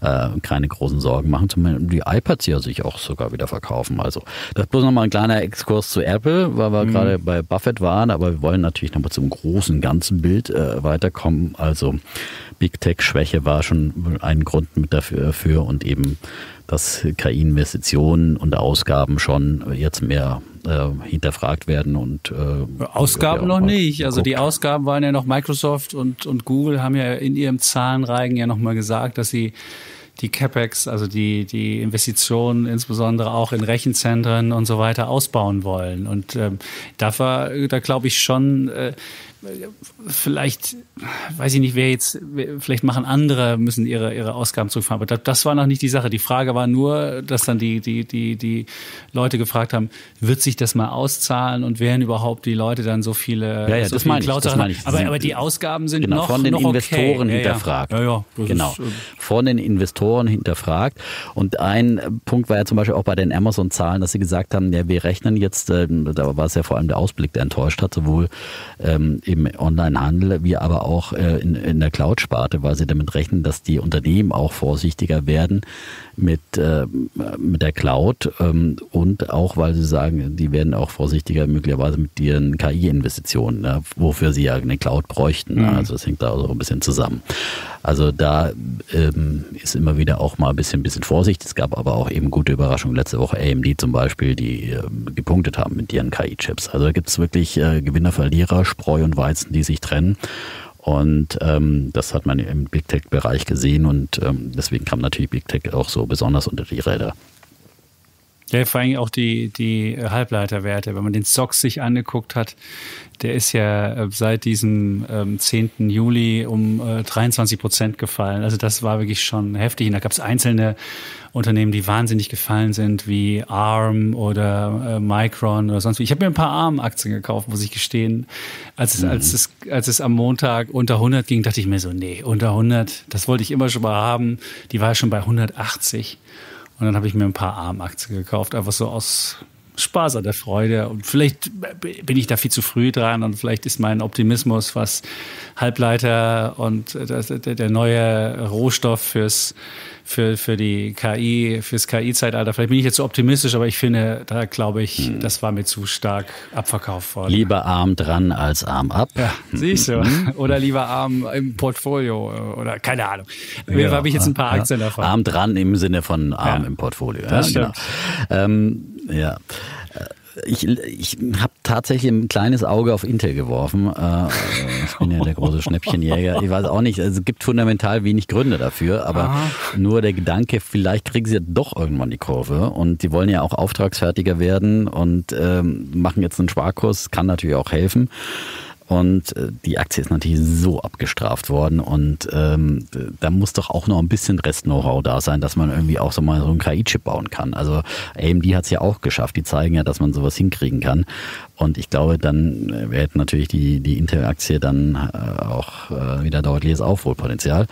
äh, keine großen Sorgen machen. Zumindest die iPads ja sich auch sogar wieder verkaufen. Also das ist bloß nochmal ein kleiner Exkurs zu Apple, weil wir mhm. gerade bei Buffett waren, aber wir wollen natürlich nochmal zum großen ganzen Bild äh, weiterkommen. Also Big Tech Schwäche war schon ein Grund mit dafür und eben dass KI-Investitionen und Ausgaben schon jetzt mehr äh, hinterfragt werden und äh, Ausgaben noch nicht. Also die Ausgaben waren ja noch Microsoft und, und Google haben ja in ihrem Zahlenreigen ja nochmal gesagt, dass sie die CapEx, also die, die Investitionen insbesondere auch in Rechenzentren und so weiter ausbauen wollen. Und ähm, dafür, da glaube ich schon, äh, vielleicht, weiß ich nicht, wer jetzt, vielleicht machen andere, müssen ihre, ihre Ausgaben zurückfahren. Aber das, das war noch nicht die Sache. Die Frage war nur, dass dann die, die, die, die Leute gefragt haben, wird sich das mal auszahlen und werden überhaupt die Leute dann so viele, ja, ja, so das viele Cloud das meine ich. Aber, aber die Ausgaben sind genau, noch, von den noch Investoren okay. hinterfragt. Ja, ja. genau. Ist, äh, von den Investoren hinterfragt. Und ein Punkt war ja zum Beispiel auch bei den Amazon-Zahlen, dass sie gesagt haben, ja, wir rechnen jetzt, äh, da war es ja vor allem der Ausblick, der enttäuscht hat, sowohl ähm, im Onlinehandel wie aber auch äh, in, in der Cloud-Sparte, weil sie damit rechnen, dass die Unternehmen auch vorsichtiger werden mit, äh, mit der Cloud ähm, und auch, weil sie sagen, die werden auch vorsichtiger möglicherweise mit ihren KI-Investitionen, ne, wofür sie ja eine Cloud bräuchten. Mhm. Also es hängt da so ein bisschen zusammen. Also da ähm, ist immer wieder auch mal ein bisschen, bisschen Vorsicht. Es gab aber auch eben gute Überraschungen. Letzte Woche AMD zum Beispiel, die äh, gepunktet haben mit ihren KI-Chips. Also da gibt es wirklich äh, Gewinner, Verlierer, Spreu und Weizen, die sich trennen. Und ähm, das hat man im Big Tech-Bereich gesehen und ähm, deswegen kam natürlich Big Tech auch so besonders unter die Räder. Ja, vor allem auch die, die Halbleiterwerte. Wenn man den SOX sich angeguckt hat, der ist ja äh, seit diesem ähm, 10. Juli um äh, 23 Prozent gefallen. Also das war wirklich schon heftig. Und da gab es einzelne Unternehmen, die wahnsinnig gefallen sind, wie ARM oder äh, Micron oder sonst wie. Ich habe mir ein paar ARM-Aktien gekauft, muss ich gestehen. Als es, mhm. als, es, als es am Montag unter 100 ging, dachte ich mir so, nee, unter 100, das wollte ich immer schon mal haben. Die war ja schon bei 180. Und dann habe ich mir ein paar ARM-Aktien gekauft, einfach so aus Spaß an der Freude. Und vielleicht bin ich da viel zu früh dran und vielleicht ist mein Optimismus, was Halbleiter und der neue Rohstoff fürs für, für die KI, fürs KI-Zeitalter. Vielleicht bin ich jetzt zu so optimistisch, aber ich finde, da glaube ich, hm. das war mir zu stark abverkauft worden. Lieber arm dran als arm ab. Ja, siehst du. Mhm. Oder lieber arm im Portfolio oder keine Ahnung. Ja, habe ich jetzt ein paar Aktien davon. Arm dran im Sinne von arm ja, im Portfolio. Das ja, stimmt. Genau. Ähm, ja ich, ich habe tatsächlich ein kleines Auge auf Intel geworfen. Äh, ich bin ja der große Schnäppchenjäger. Ich weiß auch nicht, also es gibt fundamental wenig Gründe dafür, aber Aha. nur der Gedanke, vielleicht kriegen sie ja doch irgendwann die Kurve und die wollen ja auch auftragsfertiger werden und ähm, machen jetzt einen Sparkurs, kann natürlich auch helfen. Und äh, die Aktie ist natürlich so abgestraft worden. Und ähm, da muss doch auch noch ein bisschen Rest-Know-how da sein, dass man irgendwie auch so mal so einen KI-Chip bauen kann. Also AMD hat es ja auch geschafft. Die zeigen ja, dass man sowas hinkriegen kann. Und ich glaube, dann äh, hätten natürlich die, die Intel-Aktie dann äh, auch äh, wieder deutliches Aufholpotenzial.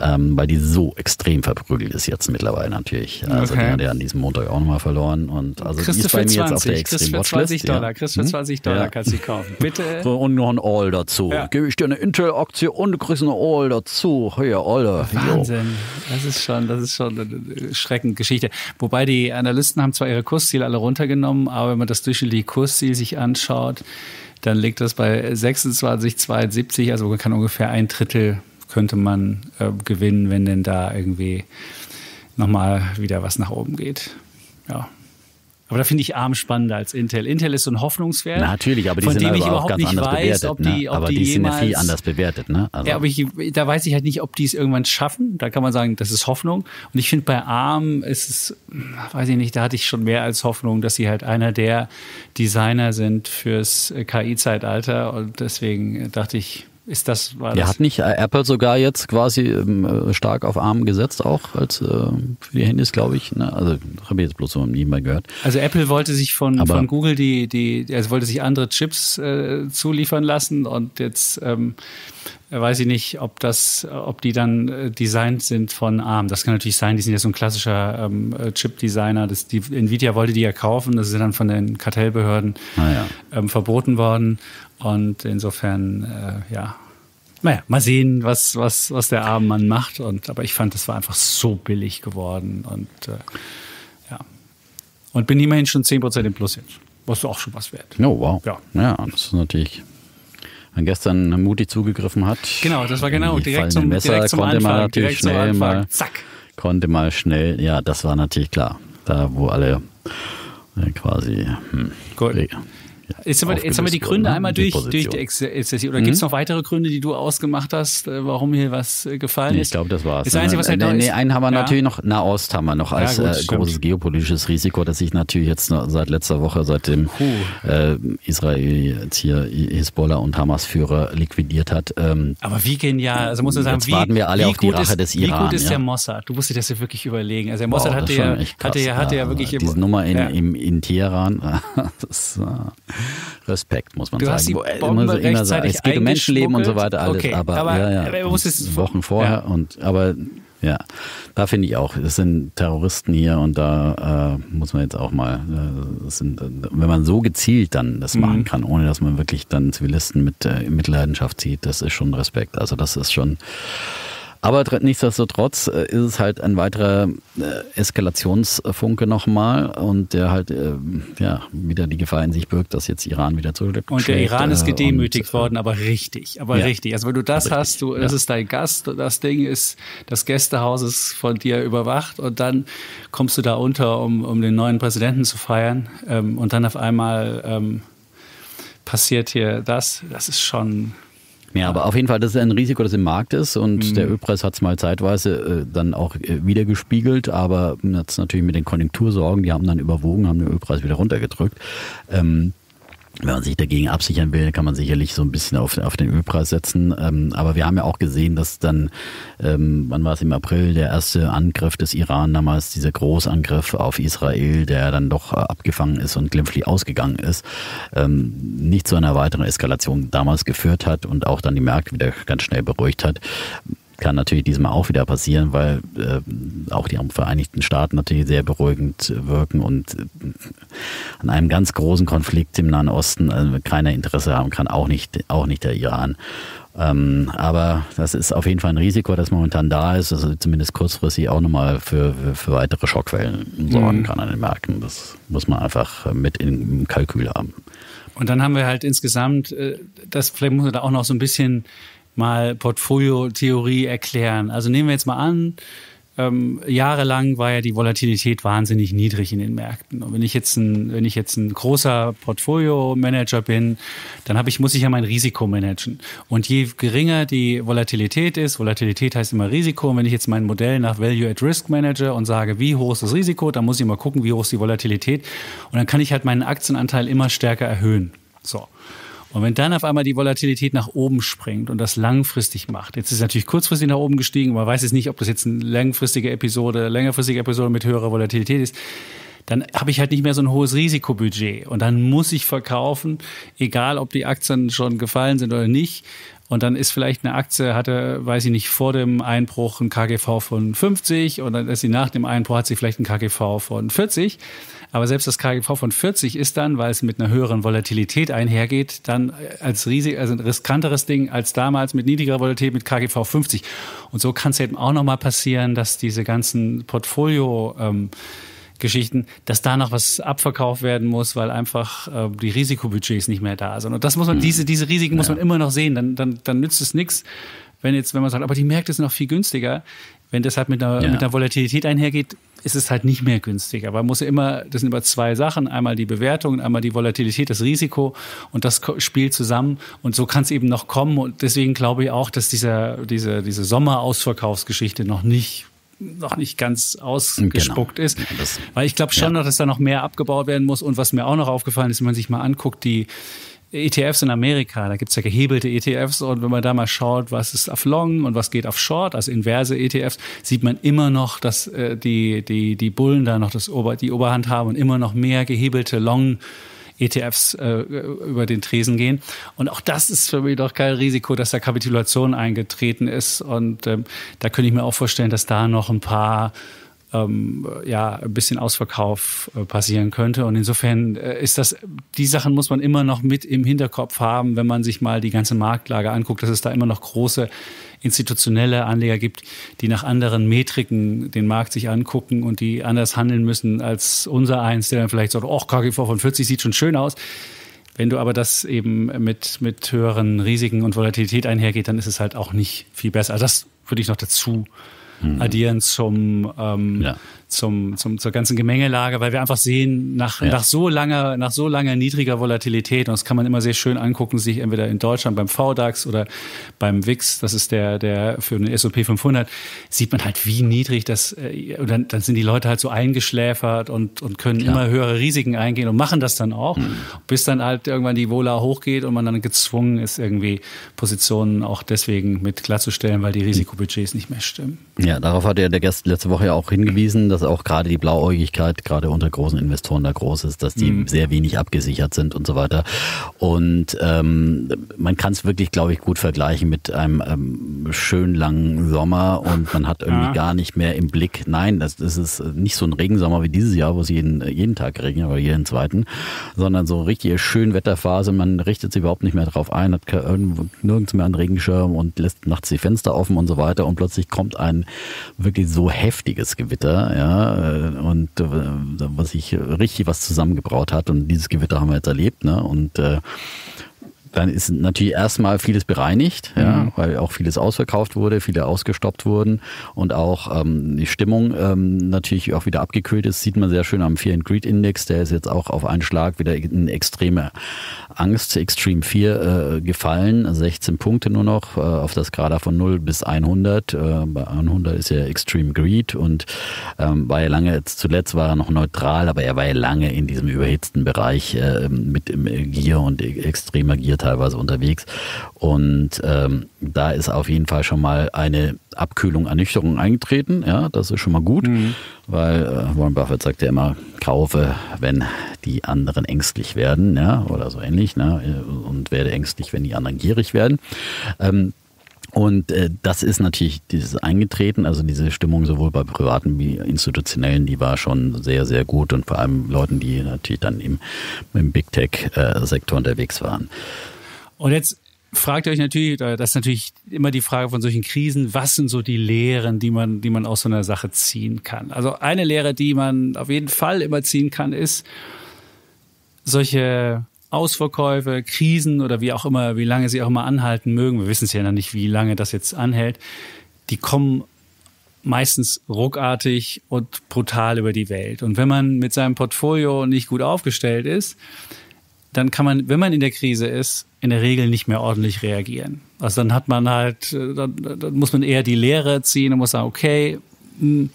ähm, weil die so extrem verprügelt ist jetzt mittlerweile natürlich. Also okay. die hat ja an diesem Montag auch nochmal verloren und also die ist bei mir 20, jetzt auf der extrem für 20 Dollar, ja. kriegst für 20 hm? Dollar, ja. kannst du kaufen. Bitte. So, und noch ein All dazu. Ja. Gebe ich dir eine Intel-Aktie und du kriegst eine All dazu. Hier, alle. Wahnsinn. Das ist schon, das ist schon eine schreckende Geschichte. Wobei die Analysten haben zwar ihre Kursziele alle runtergenommen, aber wenn man das durchschnittliche Kursziel sich anschaut, dann liegt das bei 26,72, also man kann ungefähr ein Drittel könnte man äh, gewinnen, wenn denn da irgendwie nochmal wieder was nach oben geht. Ja. Aber da finde ich ARM spannender als Intel. Intel ist so ein Hoffnungswert. Natürlich, aber die sind aber auch ganz anders weiß, bewertet. Ob die, ne? aber die, die sind ja viel anders bewertet. Ne? Also. Ja, aber ich, da weiß ich halt nicht, ob die es irgendwann schaffen. Da kann man sagen, das ist Hoffnung. Und ich finde, bei ARM ist es, weiß ich nicht, da hatte ich schon mehr als Hoffnung, dass sie halt einer der Designer sind fürs KI-Zeitalter. Und deswegen dachte ich, ist das, war ja, das? hat nicht äh, Apple sogar jetzt quasi ähm, äh, stark auf ARM gesetzt, auch als äh, für die Handys, glaube ich. Ne? Also habe ich jetzt bloß so nie mal gehört. Also Apple wollte sich von, von Google die, die, also wollte sich andere Chips äh, zuliefern lassen und jetzt ähm, weiß ich nicht, ob das, ob die dann äh, designt sind von ARM. Das kann natürlich sein, die sind ja so ein klassischer ähm, Chip-Designer. Nvidia wollte die ja kaufen, das ist dann von den Kartellbehörden ah, ja. ähm, verboten worden. Und insofern, äh, ja, naja, mal sehen, was, was, was der arme Mann macht. Und, aber ich fand, das war einfach so billig geworden. Und äh, ja. Und bin immerhin schon 10% im Plus jetzt. Was auch schon was wert. Oh, wow. Ja, ja das ist natürlich wenn gestern mutig zugegriffen hat. Genau, das war genau direkt zum, Messer, direkt zum konnte Anfang, man natürlich schnell mal, Zack. konnte mal schnell, ja, das war natürlich klar. Da, wo alle äh, quasi, hm, Gut. Jetzt haben, wir, jetzt haben wir die Gründe einmal durch, durch die Exzession. Oder mhm. gibt es noch weitere Gründe, die du ausgemacht hast, äh, warum hier was äh, gefallen nee, ist? Ich glaube, das war's. Das Einzige, was halt nee, nee, einen haben wir ja. natürlich noch, Nahost haben wir noch als ja, gut, äh, großes geopolitisches Risiko, das sich natürlich jetzt seit letzter Woche, seit dem äh, Israel jetzt hier Hisbollah und Hamas-Führer liquidiert hat. Ähm, Aber wie genial, also muss man sagen, jetzt wie, warten wir alle auf die Rache ist, des Iran. Wie gut ist ja? der Mossad? Du musst dir das ja wirklich überlegen. Also der Mossad wow, hatte, ja, hatte, ja, hatte ja wirklich... Diese Nummer in, in, in Teheran, das, äh, Respekt, muss man du sagen. Hast die Bombe immer, immer sagen, es geht um Menschenleben und so weiter, alles. Okay, aber, aber, ja, ja, aber Wochen vorher ja. und aber ja, da finde ich auch, es sind Terroristen hier und da äh, muss man jetzt auch mal, äh, sind, wenn man so gezielt dann das mhm. machen kann, ohne dass man wirklich dann Zivilisten mit äh, Mitleidenschaft zieht, das ist schon Respekt. Also das ist schon aber nichtsdestotrotz äh, ist es halt ein weiterer äh, Eskalationsfunke nochmal und der halt äh, ja wieder die Gefahr in sich birgt, dass jetzt Iran wieder zurück. Und der Iran ist gedemütigt und, worden, aber richtig, aber ja, richtig. Also wenn du das richtig, hast, du, das ja. ist dein Gast, das Ding ist, das Gästehaus ist von dir überwacht und dann kommst du da unter, um, um den neuen Präsidenten zu feiern ähm, und dann auf einmal ähm, passiert hier das. Das ist schon ja, aber auf jeden Fall, das ist ein Risiko, das im Markt ist und mhm. der Ölpreis hat es mal zeitweise äh, dann auch äh, wieder gespiegelt, aber jetzt natürlich mit den Konjunktursorgen, die haben dann überwogen, haben den Ölpreis wieder runtergedrückt. Ähm, wenn man sich dagegen absichern will, kann man sicherlich so ein bisschen auf, auf den Ölpreis setzen. Ähm, aber wir haben ja auch gesehen, dass dann, ähm, wann war es im April, der erste Angriff des Iran, damals dieser Großangriff auf Israel, der dann doch äh, abgefangen ist und glimpflich ausgegangen ist, ähm, nicht zu einer weiteren Eskalation damals geführt hat und auch dann die Märkte wieder ganz schnell beruhigt hat kann natürlich diesmal auch wieder passieren, weil äh, auch die Vereinigten Staaten natürlich sehr beruhigend wirken und äh, an einem ganz großen Konflikt im Nahen Osten äh, keiner Interesse haben kann, auch nicht, auch nicht der Iran. Ähm, aber das ist auf jeden Fall ein Risiko, das momentan da ist, also zumindest kurzfristig auch nochmal für, für, für weitere Schockwellen sorgen mhm. kann an den Märkten. Das muss man einfach mit im Kalkül haben. Und dann haben wir halt insgesamt, äh, das vielleicht muss man da auch noch so ein bisschen mal Portfolio-Theorie erklären. Also nehmen wir jetzt mal an, ähm, jahrelang war ja die Volatilität wahnsinnig niedrig in den Märkten. Und wenn ich jetzt ein, wenn ich jetzt ein großer Portfolio-Manager bin, dann ich, muss ich ja mein Risiko managen. Und je geringer die Volatilität ist, Volatilität heißt immer Risiko. Und wenn ich jetzt mein Modell nach Value at Risk manage und sage, wie hoch ist das Risiko, dann muss ich mal gucken, wie hoch ist die Volatilität. Und dann kann ich halt meinen Aktienanteil immer stärker erhöhen. So. Und wenn dann auf einmal die Volatilität nach oben springt und das langfristig macht, jetzt ist es natürlich kurzfristig nach oben gestiegen, man weiß jetzt nicht, ob das jetzt eine langfristige Episode, längerfristige Episode mit höherer Volatilität ist, dann habe ich halt nicht mehr so ein hohes Risikobudget und dann muss ich verkaufen, egal ob die Aktien schon gefallen sind oder nicht. Und dann ist vielleicht eine Aktie, hatte, weiß ich nicht, vor dem Einbruch ein KGV von 50 und dann ist sie nach dem Einbruch, hat sie vielleicht ein KGV von 40. Aber selbst das KGV von 40 ist dann, weil es mit einer höheren Volatilität einhergeht, dann als riesig, also ein riskanteres Ding als damals mit niedrigerer Volatilität mit KGV 50. Und so kann es eben auch nochmal passieren, dass diese ganzen Portfolio, ähm, Geschichten, dass da noch was abverkauft werden muss, weil einfach äh, die Risikobudgets nicht mehr da sind. Und das muss man, mhm. diese, diese Risiken muss man immer noch sehen. Dann, dann, dann nützt es nichts, wenn jetzt, wenn man sagt, aber die Märkte sind noch viel günstiger. Wenn das halt mit einer, ja. mit einer Volatilität einhergeht, ist es halt nicht mehr günstig. Aber man muss immer, das sind immer zwei Sachen. Einmal die Bewertung, einmal die Volatilität, das Risiko. Und das spielt zusammen. Und so kann es eben noch kommen. Und deswegen glaube ich auch, dass dieser, diese, diese Sommerausverkaufsgeschichte noch nicht noch nicht ganz ausgespuckt genau. ist. Das, Weil ich glaube schon ja. noch, dass da noch mehr abgebaut werden muss. Und was mir auch noch aufgefallen ist, wenn man sich mal anguckt, die ETFs in Amerika, da gibt's ja gehebelte ETFs und wenn man da mal schaut, was ist auf Long und was geht auf Short, also inverse ETFs, sieht man immer noch, dass äh, die, die, die Bullen da noch das Ober, die Oberhand haben und immer noch mehr gehebelte Long ETFs äh, über den Tresen gehen. Und auch das ist für mich doch kein Risiko, dass da Kapitulation eingetreten ist. Und ähm, da könnte ich mir auch vorstellen, dass da noch ein paar ähm, ja, ein bisschen Ausverkauf äh, passieren könnte. Und insofern äh, ist das, die Sachen muss man immer noch mit im Hinterkopf haben, wenn man sich mal die ganze Marktlage anguckt, dass es da immer noch große institutionelle Anleger gibt, die nach anderen Metriken den Markt sich angucken und die anders handeln müssen als unser eins, der dann vielleicht sagt, oh, KGV von 40 sieht schon schön aus. Wenn du aber das eben mit, mit höheren Risiken und Volatilität einhergeht, dann ist es halt auch nicht viel besser. Also das würde ich noch dazu hm. addieren zum, ähm, ja zum, zum, zur ganzen Gemengelage, weil wir einfach sehen, nach, ja. nach so langer, nach so langer niedriger Volatilität, und das kann man immer sehr schön angucken, sich entweder in Deutschland beim VDAX oder beim WIX, das ist der, der für den S&P 500, sieht man halt, wie niedrig das, äh, und dann, dann sind die Leute halt so eingeschläfert und, und können Klar. immer höhere Risiken eingehen und machen das dann auch, mhm. bis dann halt irgendwann die Vola hochgeht und man dann gezwungen ist, irgendwie Positionen auch deswegen mit klarzustellen, weil die Risikobudgets nicht mehr stimmen. Ja, darauf hat ja der Gast letzte Woche ja auch hingewiesen, dass auch gerade die Blauäugigkeit gerade unter großen Investoren da groß ist, dass die mhm. sehr wenig abgesichert sind und so weiter. Und ähm, man kann es wirklich, glaube ich, gut vergleichen mit einem ähm, schön langen Sommer und man hat irgendwie ja. gar nicht mehr im Blick. Nein, das, das ist nicht so ein Regensommer wie dieses Jahr, wo es jeden, jeden Tag regnet oder jeden zweiten, sondern so richtige schön Wetterphase. Man richtet sich überhaupt nicht mehr drauf ein, hat nirgends mehr einen Regenschirm und lässt nachts die Fenster offen und so weiter und plötzlich kommt ein wirklich so heftiges Gewitter, ja, äh, und äh, was sich richtig was zusammengebraut hat. Und dieses Gewitter haben wir jetzt erlebt. Ne? Und äh, dann ist natürlich erstmal vieles bereinigt, ja, mhm. weil auch vieles ausverkauft wurde, viele ausgestoppt wurden und auch ähm, die Stimmung ähm, natürlich auch wieder abgekühlt ist. Sieht man sehr schön am Fear and Greed Index, der ist jetzt auch auf einen Schlag wieder in extreme Angst, Extreme 4 äh, gefallen, 16 Punkte nur noch äh, auf das Skala von 0 bis 100. Äh, bei 100 ist ja Extreme Greed und ähm, war ja lange, jetzt zuletzt war er noch neutral, aber er war ja lange in diesem überhitzten Bereich äh, mit Gier und extremer Gier teilweise unterwegs. Und ähm, da ist auf jeden Fall schon mal eine Abkühlung, Ernüchterung eingetreten. Ja, das ist schon mal gut, mhm. weil äh, Warren Buffett sagt ja immer, kaufe, wenn die anderen ängstlich werden, ja, oder so ähnlich, ne, und werde ängstlich, wenn die anderen gierig werden. Ähm, und äh, das ist natürlich dieses eingetreten, also diese Stimmung sowohl bei privaten wie institutionellen, die war schon sehr, sehr gut und vor allem Leuten, die natürlich dann im, im Big Tech-Sektor äh, unterwegs waren. Und jetzt fragt ihr euch natürlich, das ist natürlich immer die Frage von solchen Krisen, was sind so die Lehren, die man, die man aus so einer Sache ziehen kann? Also eine Lehre, die man auf jeden Fall immer ziehen kann, ist, solche Ausverkäufe, Krisen oder wie auch immer, wie lange sie auch immer anhalten mögen, wir wissen es ja noch nicht, wie lange das jetzt anhält, die kommen meistens ruckartig und brutal über die Welt. Und wenn man mit seinem Portfolio nicht gut aufgestellt ist, dann kann man, wenn man in der Krise ist, in der Regel nicht mehr ordentlich reagieren. Also dann hat man halt, äh, dann, dann muss man eher die Lehre ziehen und muss sagen, okay, hm,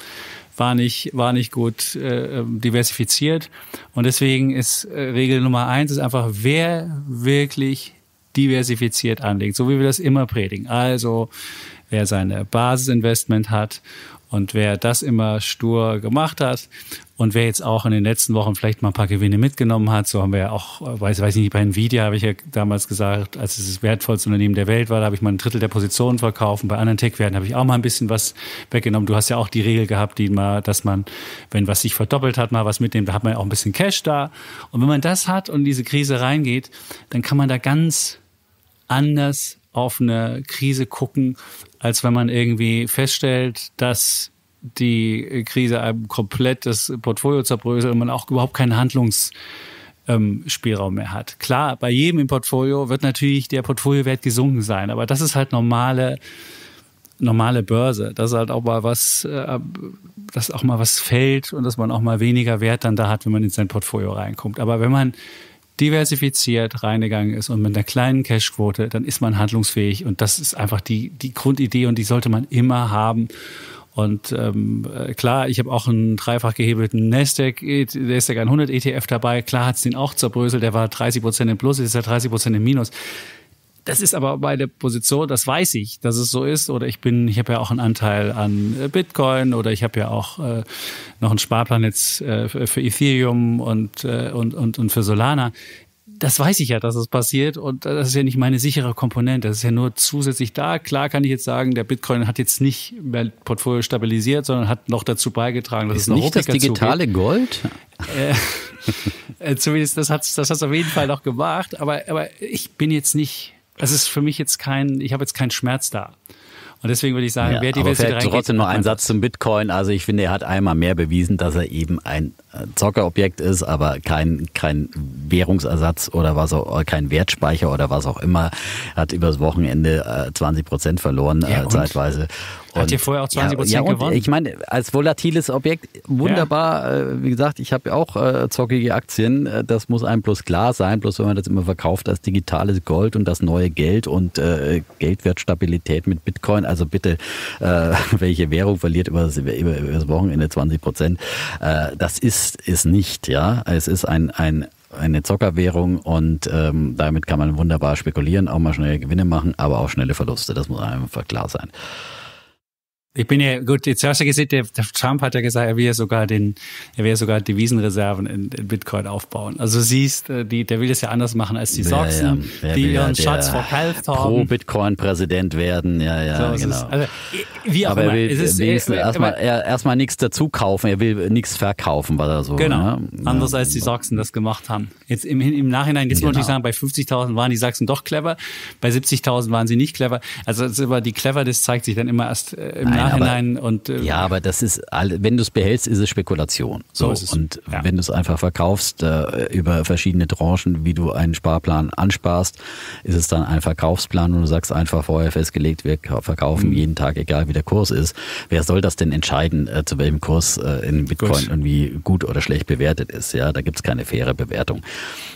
war nicht, war nicht gut äh, diversifiziert. Und deswegen ist äh, Regel Nummer eins ist einfach, wer wirklich diversifiziert anlegt, so wie wir das immer predigen. Also wer seine Basisinvestment hat Und wer das immer stur gemacht hat und wer jetzt auch in den letzten Wochen vielleicht mal ein paar Gewinne mitgenommen hat, so haben wir ja auch, weiß, weiß nicht, bei Nvidia habe ich ja damals gesagt, als es das wertvollste Unternehmen der Welt war, da habe ich mal ein Drittel der Positionen verkauft. Und bei anderen Tech-Werten habe ich auch mal ein bisschen was weggenommen. Du hast ja auch die Regel gehabt, die mal, dass man, wenn was sich verdoppelt hat, mal was mitnimmt, da hat man ja auch ein bisschen Cash da. Und wenn man das hat und diese Krise reingeht, dann kann man da ganz anders auf eine Krise gucken, als wenn man irgendwie feststellt, dass die Krise einem komplett das Portfolio zerbröselt und man auch überhaupt keinen Handlungsspielraum mehr hat. Klar, bei jedem im Portfolio wird natürlich der Portfoliowert gesunken sein, aber das ist halt normale normale Börse, dass halt auch mal was, äh, dass auch mal was fällt und dass man auch mal weniger Wert dann da hat, wenn man in sein Portfolio reinkommt. Aber wenn man diversifiziert reingegangen ist und mit einer kleinen Cashquote, dann ist man handlungsfähig und das ist einfach die, die Grundidee und die sollte man immer haben. Und ähm, äh, klar, ich habe auch einen dreifach gehebelten Nasdaq, Nasdaq 100 ETF dabei. Klar hat's den auch zerbröselt, der war 30 Prozent im Plus, jetzt ist er 30 Prozent im Minus. Das ist aber meine Position, das weiß ich, dass es so ist. Oder ich bin, ich habe ja auch einen Anteil an äh, Bitcoin oder ich habe ja auch äh, noch einen Sparplan jetzt äh, für Ethereum und, äh, und, und, und für Solana. Das weiß ich ja, dass es passiert und das ist ja nicht meine sichere Komponente. Das ist ja nur zusätzlich da. Klar kann ich jetzt sagen, der Bitcoin hat jetzt nicht mehr Portfolio stabilisiert, sondern hat noch dazu beigetragen, dass ist es noch nicht das digitale zugeht. Gold. Äh, äh, zumindest das hat das hat's auf jeden Fall noch gemacht. Aber aber ich bin jetzt nicht es ist für mich jetzt kein, ich habe jetzt keinen Schmerz da. Und deswegen würde ich sagen, ja, wer die aber vielleicht trotzdem noch ein Satz zum Bitcoin. Also ich finde, er hat einmal mehr bewiesen, dass er eben ein Zockerobjekt ist, aber kein, kein Währungsersatz oder was auch, kein Wertspeicher oder was auch immer. Hat übers Wochenende 20 äh, Prozent verloren, ja, äh, zeitweise. Und, Hat ihr vorher auch 20 Prozent ja, ja, gewonnen? Ich meine, als volatiles Objekt wunderbar. Äh, wie gesagt, ich habe auch äh, zockige Aktien. Äh, das muss einem bloß klar sein. Bloß wenn man das immer verkauft als digitales Gold und das neue Geld und äh, Geldwertstabilität mit Bitcoin. Also bitte, äh, welche Währung verliert über das, über, über das Wochenende 20 Prozent? Äh, das ist, ist nicht, ja. Es ist ein, ein eine Zockerwährung und ähm, damit kann man wunderbar spekulieren, auch mal schnelle Gewinne machen, aber auch schnelle Verluste. Das muss einfach klar sein. Ich bin ja, gut, jetzt hast du gesehen, der, der Trump hat ja gesagt, er will ja sogar den, er will ja sogar Devisenreserven in, in Bitcoin aufbauen. Also siehst, äh, die, der will das ja anders machen als die Sachsen, ja, ja. die ihren Schatz verkauft haben. Pro-Bitcoin-Präsident werden, ja, ja, so, genau. Also, wie auch Aber immer. er will ist, wenigstens erstmal, erstmal nichts dazu kaufen, er will nichts verkaufen, was er so. Genau. Ne? Anders als die Sachsen das gemacht haben. Jetzt im, im Nachhinein, jetzt genau. muss ich sagen, bei 50.000 waren die Sachsen doch clever, bei 70.000 waren sie nicht clever. Also, das ist immer die clever, das zeigt sich dann immer erst äh, im Nein, Nachhinein aber, und äh, ja, aber das ist wenn du es behältst, ist es Spekulation. So, so ist es. und ja. wenn du es einfach verkaufst äh, über verschiedene Tranchen, wie du einen Sparplan ansparst, ist es dann ein Verkaufsplan und du sagst einfach vorher festgelegt, wir verkaufen mhm. jeden Tag, egal wie der Kurs ist. Wer soll das denn entscheiden, äh, zu welchem Kurs äh, in Bitcoin gut. irgendwie gut oder schlecht bewertet ist? Ja, da gibt es keine faire Bewertung.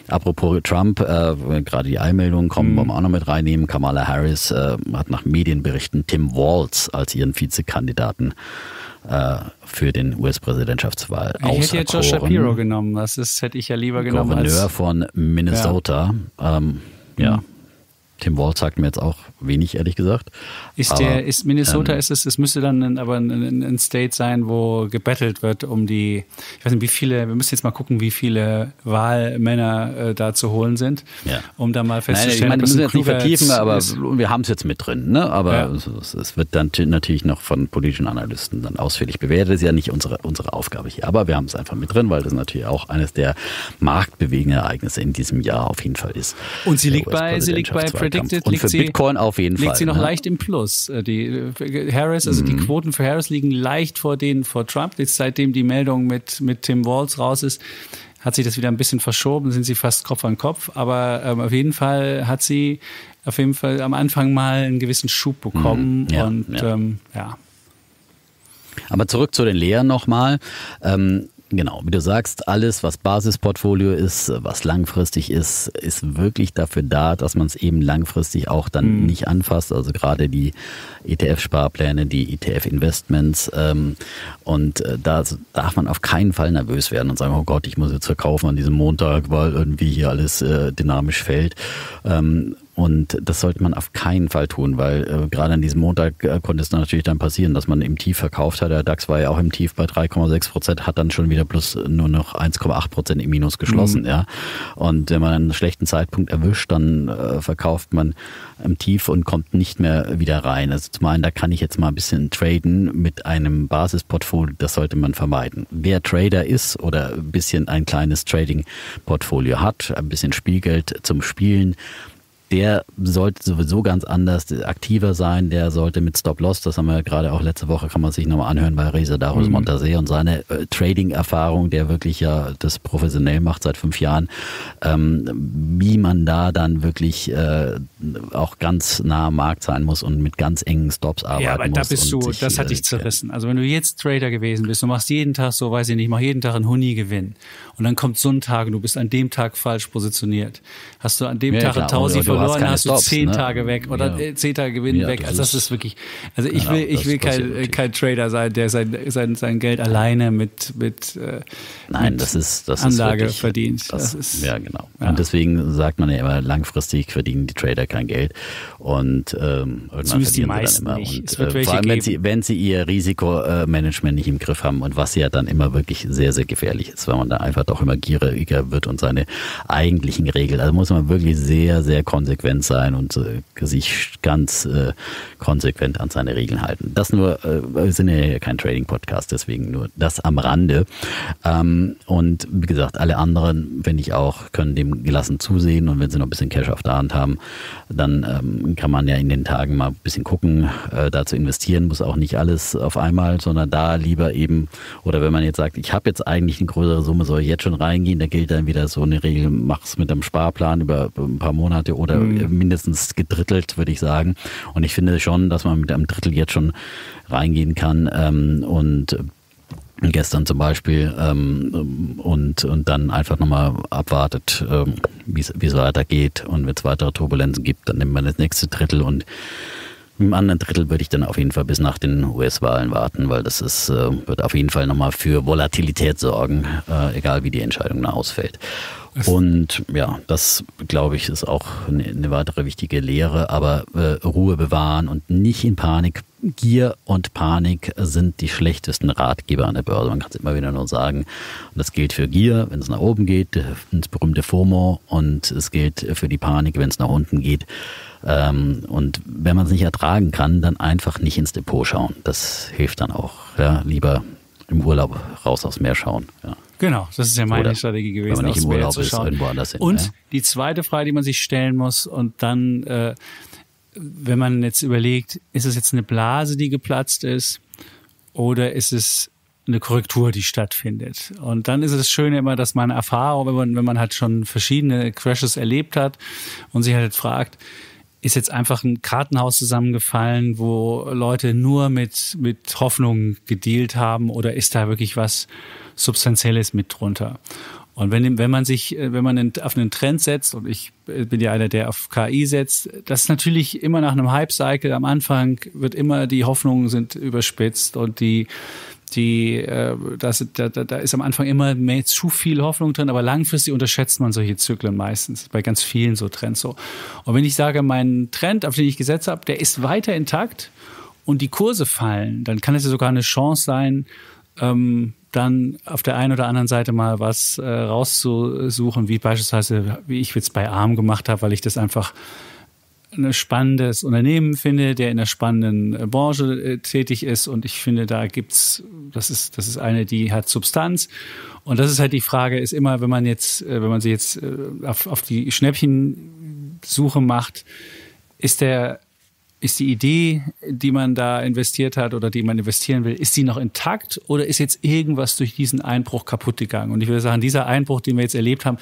Apropos Trump, äh, gerade die Eilmeldungen kommen, mhm. wollen wir auch noch mit reinnehmen. Kamala Harris äh, hat nach Medienberichten Tim Walz als ihren Vizekandidaten äh, für den US-Präsidentschaftswahl Ich hätte jetzt Joe Shapiro genommen, das ist, hätte ich ja lieber genommen. Gouverneur als, von Minnesota. Ja. Ähm, ja. Tim Walz sagt mir jetzt auch wenig, ehrlich gesagt. Ist aber, der, ist Minnesota, ähm, ist es, es müsste dann ein, aber ein, ein, State sein, wo gebettelt wird um die, ich weiß nicht, wie viele, wir müssen jetzt mal gucken, wie viele Wahlmänner äh, da zu holen sind, ja. um da mal festzustellen. Nein, ich meine, wir müssen jetzt nicht vertiefen, aber ist. wir haben es jetzt mit drin, ne? Aber ja. es, es, wird dann natürlich noch von politischen Analysten dann ausführlich bewertet. Das ist ja nicht unsere, unsere Aufgabe hier, aber wir haben es einfach mit drin, weil das natürlich auch eines der marktbewegenden Ereignisse in diesem Jahr auf jeden Fall ist. Und sie liegt bei, sie liegt bei Predicted, Und für Bitcoin auf jeden liegt Fall. Liegt sie noch ne? leicht im Plus. Äh, die äh, Harris, also mhm. die Quoten für Harris liegen leicht vor denen vor Trump. Jetzt seitdem die Meldung mit, mit Tim Walz raus ist, hat sich das wieder ein bisschen verschoben, sind sie fast Kopf an Kopf. Aber ähm, auf jeden Fall hat sie auf jeden Fall am Anfang mal einen gewissen Schub bekommen. Mhm. Ja, und ja. Ähm, ja. Aber zurück zu den Lehren nochmal. Ähm, Genau, wie du sagst, alles, was Basisportfolio ist, was langfristig ist, ist wirklich dafür da, dass man es eben langfristig auch dann mhm. nicht anfasst. Also gerade die ETF-Sparpläne, die ETF-Investments. Ähm, und äh, da darf man auf keinen Fall nervös werden und sagen, oh Gott, ich muss jetzt verkaufen an diesem Montag, weil irgendwie hier alles äh, dynamisch fällt. Ähm, und das sollte man auf keinen Fall tun, weil äh, gerade an diesem Montag äh, konnte es dann natürlich dann passieren, dass man im Tief verkauft hat. Der DAX war ja auch im Tief bei 3,6 Prozent, hat dann schon wieder plus nur noch 1,8 Prozent im Minus geschlossen. Mhm. Ja. Und wenn man einen schlechten Zeitpunkt erwischt, dann äh, verkauft man im Tief und kommt nicht mehr wieder rein. Also zum einen, da kann ich jetzt mal ein bisschen traden mit einem Basisportfolio, das sollte man vermeiden. Wer Trader ist oder ein bisschen ein kleines Trading-Portfolio hat, ein bisschen Spielgeld zum Spielen, der sollte sowieso ganz anders aktiver sein. Der sollte mit Stop-Loss, das haben wir gerade auch letzte Woche, kann man sich nochmal anhören bei Reza Darius mhm. Montasee und seine äh, Trading-Erfahrung, der wirklich ja das professionell macht seit fünf Jahren, ähm, wie man da dann wirklich äh, auch ganz nah am Markt sein muss und mit ganz engen Stops arbeiten ja, aber muss. Da bist du, sich, das hat dich äh, zerrissen. Also wenn du jetzt Trader gewesen bist, du machst jeden Tag so, weiß ich nicht, mach jeden Tag einen Huni-Gewinn und dann kommt so ein Tag und du bist an dem Tag falsch positioniert. Hast du an dem ja, Tag klar. ein Tausi verloren, hast, hast du zehn ne? Tage weg oder ja. zehn Tage Gewinn ja, weg. Also das ist wirklich, also ich genau, will, ich will kein, kein Trader sein, der sein, sein, sein Geld alleine mit, mit, äh, Nein, mit das ist, das Anlage ist wirklich, verdient. Das, das ist, ja, genau. Und deswegen sagt man ja immer, langfristig verdienen die Trader kein Geld und ähm, irgendwann verdienen sie dann immer. Und, äh, vor allem, wenn sie, wenn sie ihr Risikomanagement nicht im Griff haben und was ja dann immer wirklich sehr, sehr gefährlich ist, weil man da einfach doch immer gieriger wird und seine eigentlichen Regeln, also muss man wirklich sehr, sehr konsequent sein und äh, sich ganz äh, konsequent an seine Regeln halten. Das nur, äh, wir sind ja kein Trading-Podcast, deswegen nur das am Rande. Ähm, und wie gesagt, alle anderen, wenn ich auch, können dem gelassen zusehen und wenn sie noch ein bisschen Cash auf der Hand haben, dann ähm, kann man ja in den Tagen mal ein bisschen gucken, äh, da zu investieren, muss auch nicht alles auf einmal, sondern da lieber eben, oder wenn man jetzt sagt, ich habe jetzt eigentlich eine größere Summe, soll ich jetzt schon reingehen, da gilt dann wieder so eine Regel, mach es mit einem Sparplan über ein paar Monate oder mhm. mindestens gedrittelt, würde ich sagen. Und ich finde schon, dass man mit einem Drittel jetzt schon reingehen kann ähm, und gestern zum Beispiel ähm, und, und dann einfach nochmal abwartet, ähm, wie es weitergeht und wenn es weitere Turbulenzen gibt, dann nimmt man das nächste Drittel und im anderen Drittel würde ich dann auf jeden Fall bis nach den US-Wahlen warten, weil das ist, äh, wird auf jeden Fall nochmal für Volatilität sorgen, äh, egal wie die Entscheidung ausfällt. Und ja, das glaube ich ist auch eine, eine weitere wichtige Lehre, aber äh, Ruhe bewahren und nicht in Panik. Gier und Panik sind die schlechtesten Ratgeber an der Börse. Man kann es immer wieder nur sagen. Und das gilt für Gier, wenn es nach oben geht, das berühmte FOMO und es gilt für die Panik, wenn es nach unten geht. Ähm, und wenn man es nicht ertragen kann, dann einfach nicht ins Depot schauen. Das hilft dann auch. Ja, lieber im Urlaub raus aufs Meer schauen. Ja. Genau, das ist ja meine Oder, Strategie gewesen, wenn man nicht im Urlaub zu schauen. Ist, hin, und ja. die zweite Frage, die man sich stellen muss, und dann, äh, wenn man jetzt überlegt, ist es jetzt eine Blase, die geplatzt ist, oder ist es eine Korrektur, die stattfindet. Und dann ist es das Schöne immer, dass man Erfahrung, wenn man, wenn man halt schon verschiedene Crashes erlebt hat und sich halt fragt, ist jetzt einfach ein Kartenhaus zusammengefallen, wo Leute nur mit, mit Hoffnung gedealt haben oder ist da wirklich was Substanzielles mit drunter? Und wenn, wenn man sich, wenn man auf einen Trend setzt, und ich bin ja einer, der auf KI setzt, das ist natürlich immer nach einem Hype-Cycle am Anfang wird immer die Hoffnungen sind überspitzt und die, die, äh, das, da, da ist am Anfang immer mehr zu viel Hoffnung drin, aber langfristig unterschätzt man solche Zyklen meistens, bei ganz vielen so Trends so. Und wenn ich sage, mein Trend, auf den ich gesetzt habe, der ist weiter intakt und die Kurse fallen, dann kann es ja sogar eine Chance sein, ähm, dann auf der einen oder anderen Seite mal was äh, rauszusuchen, wie beispielsweise, wie ich jetzt bei ARM gemacht habe, weil ich das einfach ein spannendes Unternehmen finde, der in einer spannenden äh, Branche äh, tätig ist. Und ich finde, da gibt's, das ist, das ist eine, die hat Substanz. Und das ist halt die Frage, ist immer, wenn man jetzt, äh, wenn man sich jetzt auf, auf die Schnäppchensuche macht, ist der, ist die Idee, die man da investiert hat oder die man investieren will, ist die noch intakt oder ist jetzt irgendwas durch diesen Einbruch kaputt gegangen? Und ich würde sagen, dieser Einbruch, den wir jetzt erlebt haben,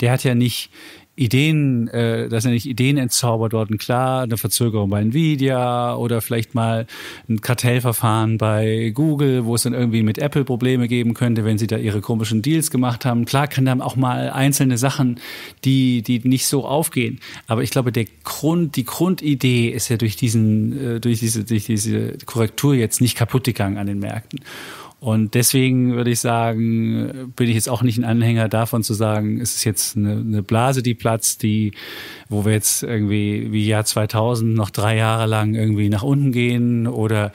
der hat ja nicht Ideen, äh, dass er nicht Ideen entzaubert worden. Klar, eine Verzögerung bei Nvidia oder vielleicht mal ein Kartellverfahren bei Google, wo es dann irgendwie mit Apple Probleme geben könnte, wenn sie da ihre komischen Deals gemacht haben. Klar kann dann auch mal einzelne Sachen, die, die nicht so aufgehen. Aber ich glaube, der Grund, die Grundidee ist ja durch diesen, äh, durch diese, durch diese Korrektur jetzt nicht kaputt gegangen an den Märkten. Und deswegen würde ich sagen, bin ich jetzt auch nicht ein Anhänger davon zu sagen, es ist jetzt eine, eine Blase, die platzt, die, wo wir jetzt irgendwie wie Jahr 2000 noch drei Jahre lang irgendwie nach unten gehen oder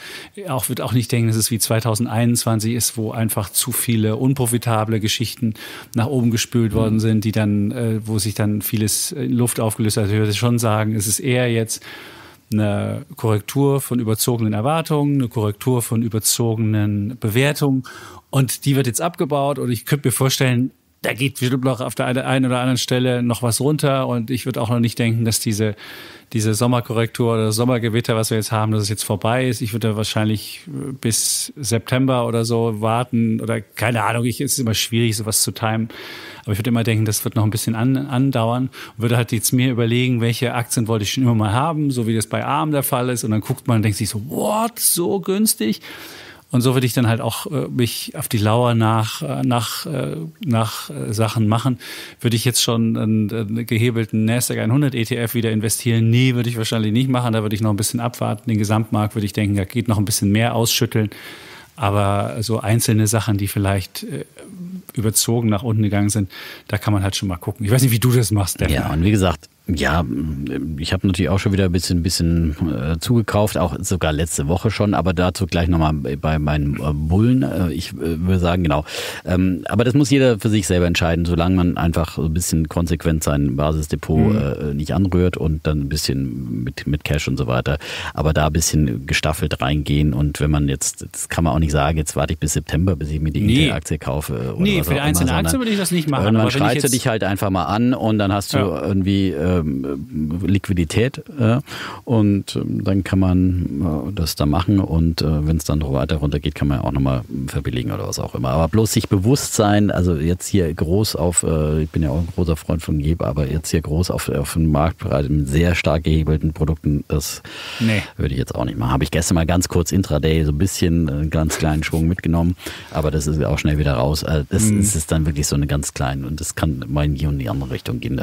auch wird auch nicht denken, dass es wie 2021 ist, wo einfach zu viele unprofitable Geschichten nach oben gespült worden mhm. sind, die dann, äh, wo sich dann vieles in Luft aufgelöst hat. Also ich würde schon sagen, es ist eher jetzt eine Korrektur von überzogenen Erwartungen, eine Korrektur von überzogenen Bewertungen. Und die wird jetzt abgebaut. Und ich könnte mir vorstellen, da geht bestimmt noch auf der einen oder anderen Stelle noch was runter und ich würde auch noch nicht denken, dass diese, diese Sommerkorrektur oder Sommergewitter, was wir jetzt haben, dass es jetzt vorbei ist. Ich würde wahrscheinlich bis September oder so warten oder keine Ahnung, ich, es ist immer schwierig, sowas zu timen. Aber ich würde immer denken, das wird noch ein bisschen an, andauern und würde halt jetzt mir überlegen, welche Aktien wollte ich schon immer mal haben, so wie das bei ARM der Fall ist. Und dann guckt man und denkt sich so, what, so günstig? Und so würde ich dann halt auch äh, mich auf die Lauer nach, äh, nach, äh, nach äh, Sachen machen. Würde ich jetzt schon einen, einen gehebelten NASDAQ 100 ETF wieder investieren? Nee, würde ich wahrscheinlich nicht machen. Da würde ich noch ein bisschen abwarten. Den Gesamtmarkt würde ich denken, da geht noch ein bisschen mehr ausschütteln. Aber so einzelne Sachen, die vielleicht äh, überzogen nach unten gegangen sind, da kann man halt schon mal gucken. Ich weiß nicht, wie du das machst, Stefan. Ja, und wie gesagt, ja, ich habe natürlich auch schon wieder ein bisschen, bisschen äh, zugekauft, auch sogar letzte Woche schon, aber dazu gleich nochmal bei meinen äh, Bullen. Äh, ich äh, würde sagen, genau. Ähm, aber das muss jeder für sich selber entscheiden, solange man einfach so ein bisschen konsequent sein Basisdepot mhm. Äh, nicht anrührt und dann ein bisschen mit, mit Cash und so weiter. Aber da ein bisschen gestaffelt reingehen und wenn man jetzt, das kann man auch nicht sagen, jetzt warte ich bis September, bis ich mir die nee. Aktie kaufe. Oder nee, für die einzelne Aktie würde ich das nicht machen. Irgendwann schreit du dich halt einfach mal an und dann hast du ja. irgendwie äh, ähm, Liquidität äh, und ähm, dann kann man äh, das da machen und äh, wenn es dann noch weiter runter geht, kann man ja auch nochmal verbilligen oder was auch immer. Aber bloß sich bewusst sein, also jetzt hier groß auf, äh, ich bin ja auch ein großer Freund von Geber, aber jetzt hier groß auf, auf den Marktpreis mit sehr stark gehebelten Produkten, das nee. würde ich jetzt auch nicht machen. Habe ich gestern mal ganz kurz intraday so ein bisschen einen ganz kleinen Schwung mitgenommen, aber das ist auch schnell wieder raus. Das mhm. ist dann wirklich so eine ganz kleine und das kann mal in die und die andere Richtung gehen.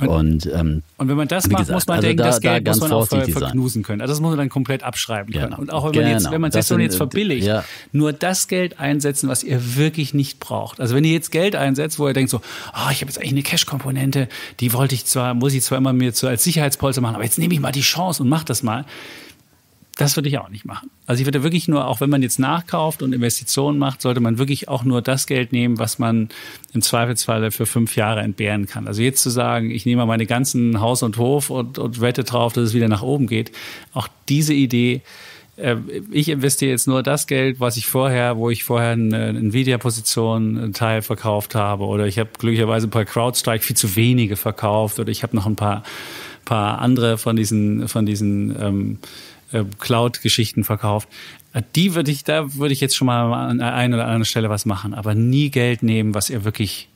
Und, und ähm, und wenn man das macht, gesagt, muss man also denken, da, das Geld da muss man auch ver verknusen können. Also das muss man dann komplett abschreiben können. Genau. Und auch wenn man genau. jetzt, wenn man sich so jetzt verbilligt, ja. nur das Geld einsetzen, was ihr wirklich nicht braucht. Also wenn ihr jetzt Geld einsetzt, wo ihr denkt so, oh, ich habe jetzt eigentlich eine Cash-Komponente, die wollte ich zwar, muss ich zwar immer mir so als Sicherheitspolster machen, aber jetzt nehme ich mal die Chance und mach das mal. Das würde ich auch nicht machen. Also ich würde wirklich nur, auch wenn man jetzt nachkauft und Investitionen macht, sollte man wirklich auch nur das Geld nehmen, was man im Zweifelsfalle für fünf Jahre entbehren kann. Also jetzt zu sagen, ich nehme meine ganzen Haus und Hof und, und wette drauf, dass es wieder nach oben geht, auch diese Idee, äh, ich investiere jetzt nur das Geld, was ich vorher, wo ich vorher eine Nvidia-Position einen Teil verkauft habe oder ich habe glücklicherweise bei CrowdStrike viel zu wenige verkauft oder ich habe noch ein paar, paar andere von diesen, von diesen ähm, äh, Cloud-Geschichten verkauft. Äh, die würde ich, da würde ich jetzt schon mal an der einen oder anderen Stelle was machen, aber nie Geld nehmen, was ihr wirklich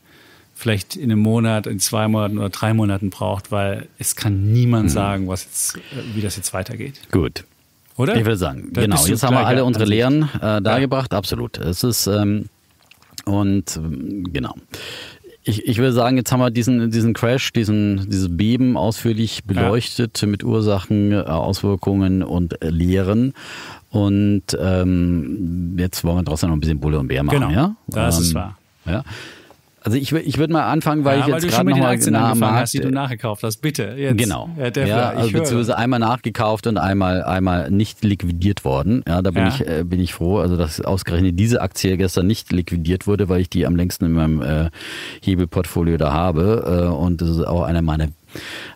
vielleicht in einem Monat, in zwei Monaten oder drei Monaten braucht, weil es kann niemand mhm. sagen, was jetzt, äh, wie das jetzt weitergeht. Gut. Oder? Ich würde sagen, da genau. Jetzt haben wir alle unsere Lehren äh, dargebracht. Ja. Absolut. Es ist ähm, und ähm, genau. Ich, ich würde sagen, jetzt haben wir diesen, diesen Crash, diesen, dieses Beben ausführlich beleuchtet ja. mit Ursachen, äh, Auswirkungen und Lehren. Und ähm, jetzt wollen wir trotzdem noch ein bisschen Bulle und Bär machen, genau. ja? Das ähm, ist wahr. Ja. Also ich, ich würde mal anfangen, weil ja, ich jetzt gerade noch mal nah angefangen hast, die du nachgekauft hast. Bitte. Jetzt. Genau. Ja, ja also beziehungsweise einmal nachgekauft und einmal einmal nicht liquidiert worden. Ja, da bin ja. ich äh, bin ich froh, also dass ausgerechnet diese Aktie gestern nicht liquidiert wurde, weil ich die am längsten in meinem äh, Hebelportfolio da habe äh, und das ist auch einer meiner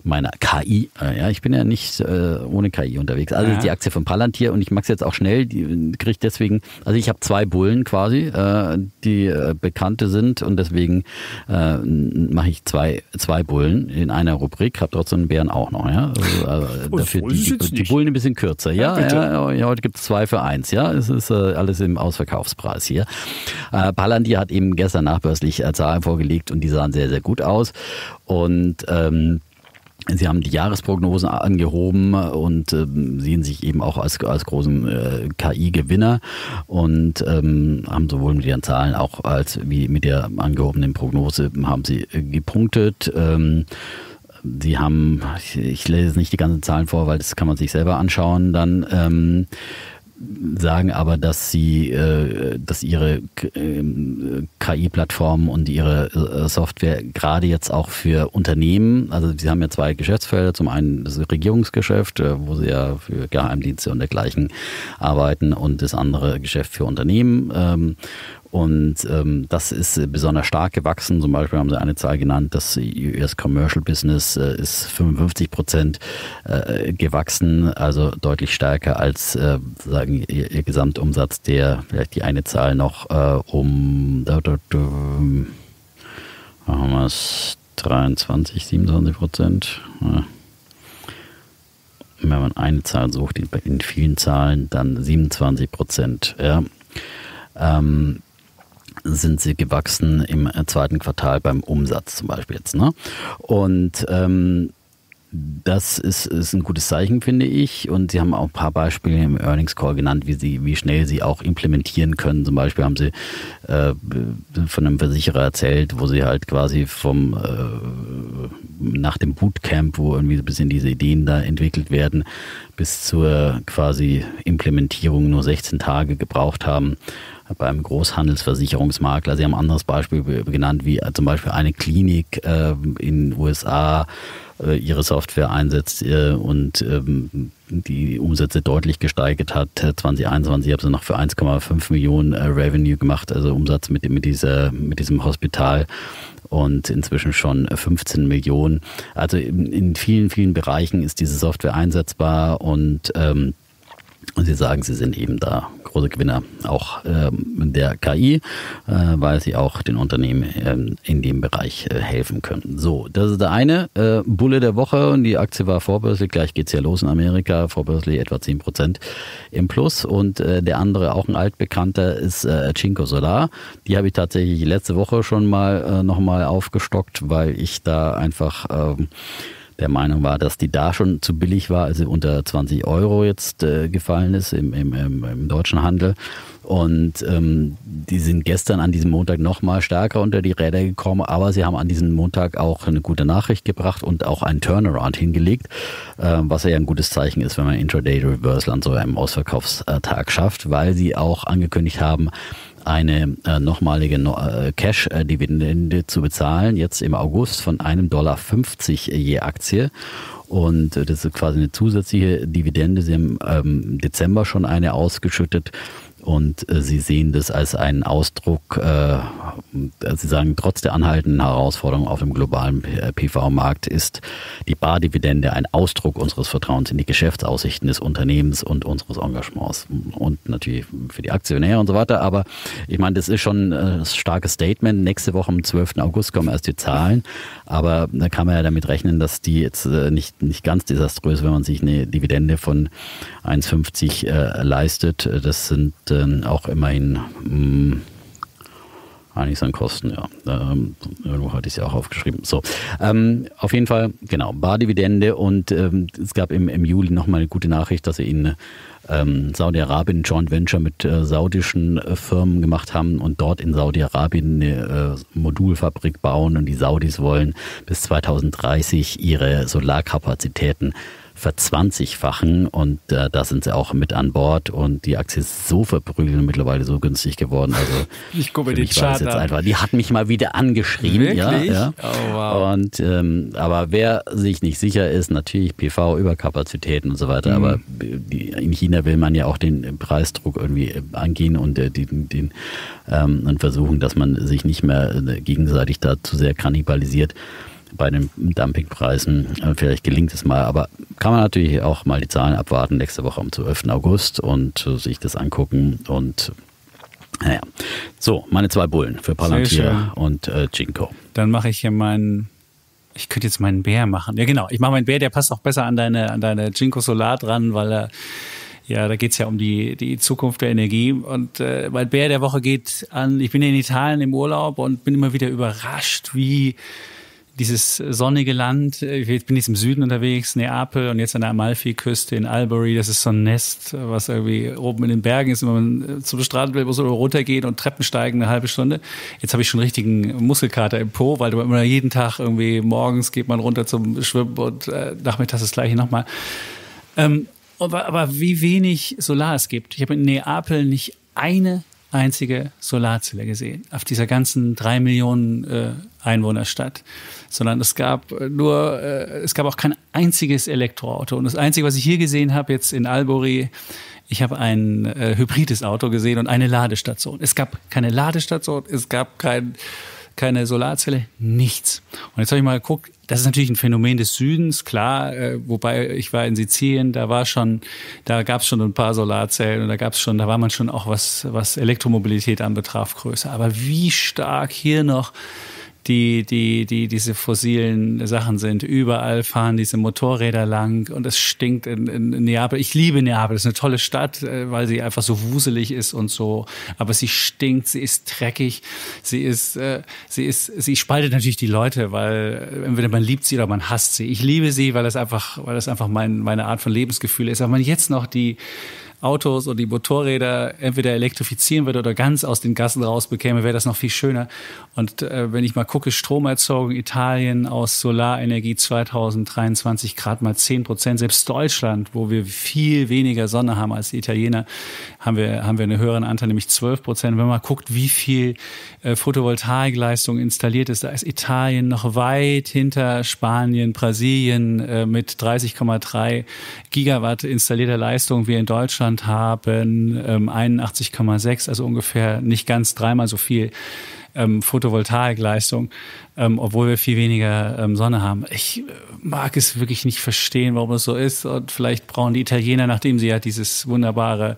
meiner KI. Äh, ja, ich bin ja nicht äh, ohne KI unterwegs. Also ja. die Aktie von Palantir und ich mache es jetzt auch schnell. Die kriege ich deswegen. Also ich habe zwei Bullen quasi, äh, die äh, bekannte sind und deswegen äh, mache ich zwei zwei Bullen in einer Rubrik. Habe trotzdem Bären auch noch. Ja, also, äh, dafür die, die, die, Bullen ein bisschen kürzer. Ja, ja, ja heute gibt es zwei für eins. Ja, es ist äh, alles im Ausverkaufspreis hier. Äh, Palantir hat eben gestern nachbörslich äh, Zahlen vorgelegt und die sahen sehr sehr gut aus und ähm, Sie haben die Jahresprognosen angehoben und äh, sehen sich eben auch als, als großen äh, KI-Gewinner und ähm, haben sowohl mit ihren Zahlen auch als wie mit der angehobenen Prognose haben sie äh, gepunktet. Ähm, Sie haben, ich, ich lese nicht die ganzen Zahlen vor, weil das kann man sich selber anschauen, dann ähm, sagen aber, dass sie, äh, dass ihre KI-Plattformen und ihre äh, Software gerade jetzt auch für Unternehmen, also sie haben ja zwei Geschäftsfelder, zum einen das Regierungsgeschäft, äh, wo sie ja für Geheimdienste und dergleichen arbeiten und das andere Geschäft für Unternehmen. Ähm, und ähm, das ist besonders stark gewachsen. Zum Beispiel haben sie eine Zahl genannt, das US Commercial Business äh, ist 55 Prozent äh, gewachsen, also deutlich stärker als äh, sagen ihr, ihr, Gesamtumsatz, der vielleicht die eine Zahl noch äh, um da, da, da, haben wir es 23, 27 Prozent. Ja. Wenn man eine Zahl sucht, in vielen Zahlen, dann 27 Prozent. Ja. Ähm, sind sie gewachsen im äh, zweiten Quartal beim Umsatz zum Beispiel jetzt. Ne? Und ähm, das ist, ist ein gutes Zeichen, finde ich. Und Sie haben auch ein paar Beispiele im Earnings Call genannt, wie, sie, wie schnell Sie auch implementieren können. Zum Beispiel haben Sie äh, von einem Versicherer erzählt, wo Sie halt quasi vom äh, nach dem Bootcamp, wo irgendwie ein bisschen diese Ideen da entwickelt werden, bis zur quasi Implementierung nur 16 Tage gebraucht haben beim Großhandelsversicherungsmakler. Sie haben ein anderes Beispiel genannt, wie zum Beispiel eine Klinik äh, in den USA äh, ihre Software einsetzt äh, und ähm, die Umsätze deutlich gesteigert hat. 2021 haben sie noch für 1,5 Millionen Revenue gemacht, also Umsatz mit, mit, dieser, mit diesem Hospital und inzwischen schon 15 Millionen. Also in, in vielen, vielen Bereichen ist diese Software einsetzbar und ähm, und Sie sagen, Sie sind eben da große Gewinner auch ähm, der KI, äh, weil Sie auch den Unternehmen ähm, in dem Bereich äh, helfen können. So, das ist der eine äh, Bulle der Woche und die Aktie war vorbörslich. Gleich geht's ja los in Amerika, vorbörslich etwa 10 Prozent im Plus. Und äh, der andere, auch ein altbekannter, ist äh, Cinco Solar. Die habe ich tatsächlich letzte Woche schon mal äh, nochmal aufgestockt, weil ich da einfach... Äh, der Meinung war, dass die da schon zu billig war, also unter 20 Euro jetzt äh, gefallen ist im, im, im, im deutschen Handel. Und ähm, die sind gestern an diesem Montag nochmal stärker unter die Räder gekommen, aber sie haben an diesem Montag auch eine gute Nachricht gebracht und auch einen Turnaround hingelegt, äh, was ja ein gutes Zeichen ist, wenn man Intraday Reversal an so einem Ausverkaufstag schafft, weil sie auch angekündigt haben, eine äh, nochmalige äh, Cash-Dividende zu bezahlen, jetzt im August von einem Dollar 50 je Aktie. Und äh, das ist quasi eine zusätzliche Dividende. Sie haben ähm, Dezember schon eine ausgeschüttet und äh, Sie sehen das als einen Ausdruck, äh, Sie sagen, trotz der anhaltenden Herausforderungen auf dem globalen PV-Markt ist die Bardividende ein Ausdruck unseres Vertrauens in die Geschäftsaussichten des Unternehmens und unseres Engagements und natürlich für die Aktionäre und so weiter. Aber ich meine, das ist schon ein starkes Statement. Nächste Woche am 12. August kommen erst die Zahlen. Aber da kann man ja damit rechnen, dass die jetzt äh, nicht, nicht ganz desaströs, wenn man sich eine Dividende von 1,50 äh, leistet. Das sind äh, auch immerhin mh, hm, einiges an Kosten, ja. Ähm, irgendwo hatte ich es ja auch aufgeschrieben. So, ähm, auf jeden Fall, genau, Bardividende und ähm, es gab im, im Juli nochmal eine gute Nachricht, dass sie in ähm, Saudi-Arabien Joint Venture mit äh, saudischen äh, Firmen gemacht haben und dort in Saudi-Arabien eine äh, Modulfabrik bauen und die Saudis wollen bis 2030 ihre Solarkapazitäten verzwanzigfachen und äh, da sind sie auch mit an Bord und die Aktie ist so verprügelt und mittlerweile so günstig geworden. Also ich gucke die Chart jetzt einfach, die hat mich mal wieder angeschrien, Wirklich? ja, ja. Oh, wow. Und ähm, aber wer sich nicht sicher ist, natürlich PV Überkapazitäten und so weiter, mhm. aber die, in China will man ja auch den Preisdruck irgendwie angehen und äh, den, den ähm, und versuchen, dass man sich nicht mehr äh, gegenseitig da zu sehr kannibalisiert bei den Dumpingpreisen. Äh, vielleicht gelingt es mal, aber kann man natürlich auch mal die Zahlen abwarten nächste Woche am 12. August und äh, sich das angucken und naja. So, meine zwei Bullen für Palantir und äh, Jinko. Dann mache ich hier meinen ich könnte jetzt meinen Bär machen. Ja, genau. Ich mache meinen Bär, der passt auch besser an deine, an deine Jinko Solar dran, weil er, ja, da geht's ja um die, die Zukunft der Energie. Und äh, mein Bär der Woche geht an, ich bin in Italien im Urlaub und bin immer wieder überrascht, wie dieses sonnige Land. Ich bin jetzt im Süden unterwegs, Neapel und jetzt an der Amalfi-Küste in Albury. Das ist so ein Nest, was irgendwie oben in den Bergen ist. Wenn man zum Strand will, muss man runtergehen und Treppen steigen eine halbe Stunde. Jetzt habe ich schon richtigen Muskelkater im Po, weil du immer jeden Tag irgendwie morgens geht man runter zum Schwimmen und äh, nachmittags das gleiche nochmal. Ähm, Aber, aber wie wenig Solar es gibt. Ich habe in Neapel nicht eine einzige Solarzelle gesehen auf dieser ganzen drei Millionen äh, Einwohnerstadt, sondern es gab nur, äh, es gab auch kein einziges Elektroauto. Und das Einzige, was ich hier gesehen habe, jetzt in Albury, ich habe ein äh, hybrides Auto gesehen und eine Ladestation. Es gab keine Ladestation, es gab kein keine Solarzelle, nichts. Und jetzt habe ich mal geguckt, das ist natürlich ein Phänomen des Südens, klar, äh, wobei ich war in Sizilien, da war schon, da gab es schon ein paar Solarzellen und da gab es schon, da war man schon auch was, was Elektromobilität anbetraf, größer. Aber wie stark hier noch die, die, die diese fossilen Sachen sind. Überall fahren diese Motorräder lang und es stinkt in, in Neapel. Ich liebe Neapel, das ist eine tolle Stadt, äh, weil sie einfach so wuselig ist und so. Aber sie stinkt, sie ist dreckig, sie ist, äh, sie ist, sie spaltet natürlich die Leute, weil äh, entweder man liebt sie oder man hasst sie. Ich liebe sie, weil das einfach, weil das einfach mein, meine Art von Lebensgefühl ist. Aber wenn man jetzt noch die Autos und die Motorräder entweder elektrifizieren würde oder ganz aus den Gassen rausbekäme, wäre das noch viel schöner. Und äh, wenn ich mal gucke, Stromerzeugung Italien aus Solarenergie 2023 gerade mal 10 Prozent. Selbst Deutschland, wo wir viel weniger Sonne haben als die Italiener, haben wir, haben wir einen höheren Anteil, nämlich 12 Prozent. Wenn man guckt, wie viel äh, Photovoltaikleistung installiert ist, da ist Italien noch weit hinter Spanien, Brasilien äh, mit 30,3 Gigawatt installierter Leistung wir in Deutschland Deutschland haben ähm, 81,6, also ungefähr nicht ganz dreimal so viel ähm, Photovoltaikleistung, ähm, obwohl wir viel weniger ähm, Sonne haben. Ich äh, mag es wirklich nicht verstehen, warum das so ist. Und vielleicht brauchen die Italiener, nachdem sie ja dieses wunderbare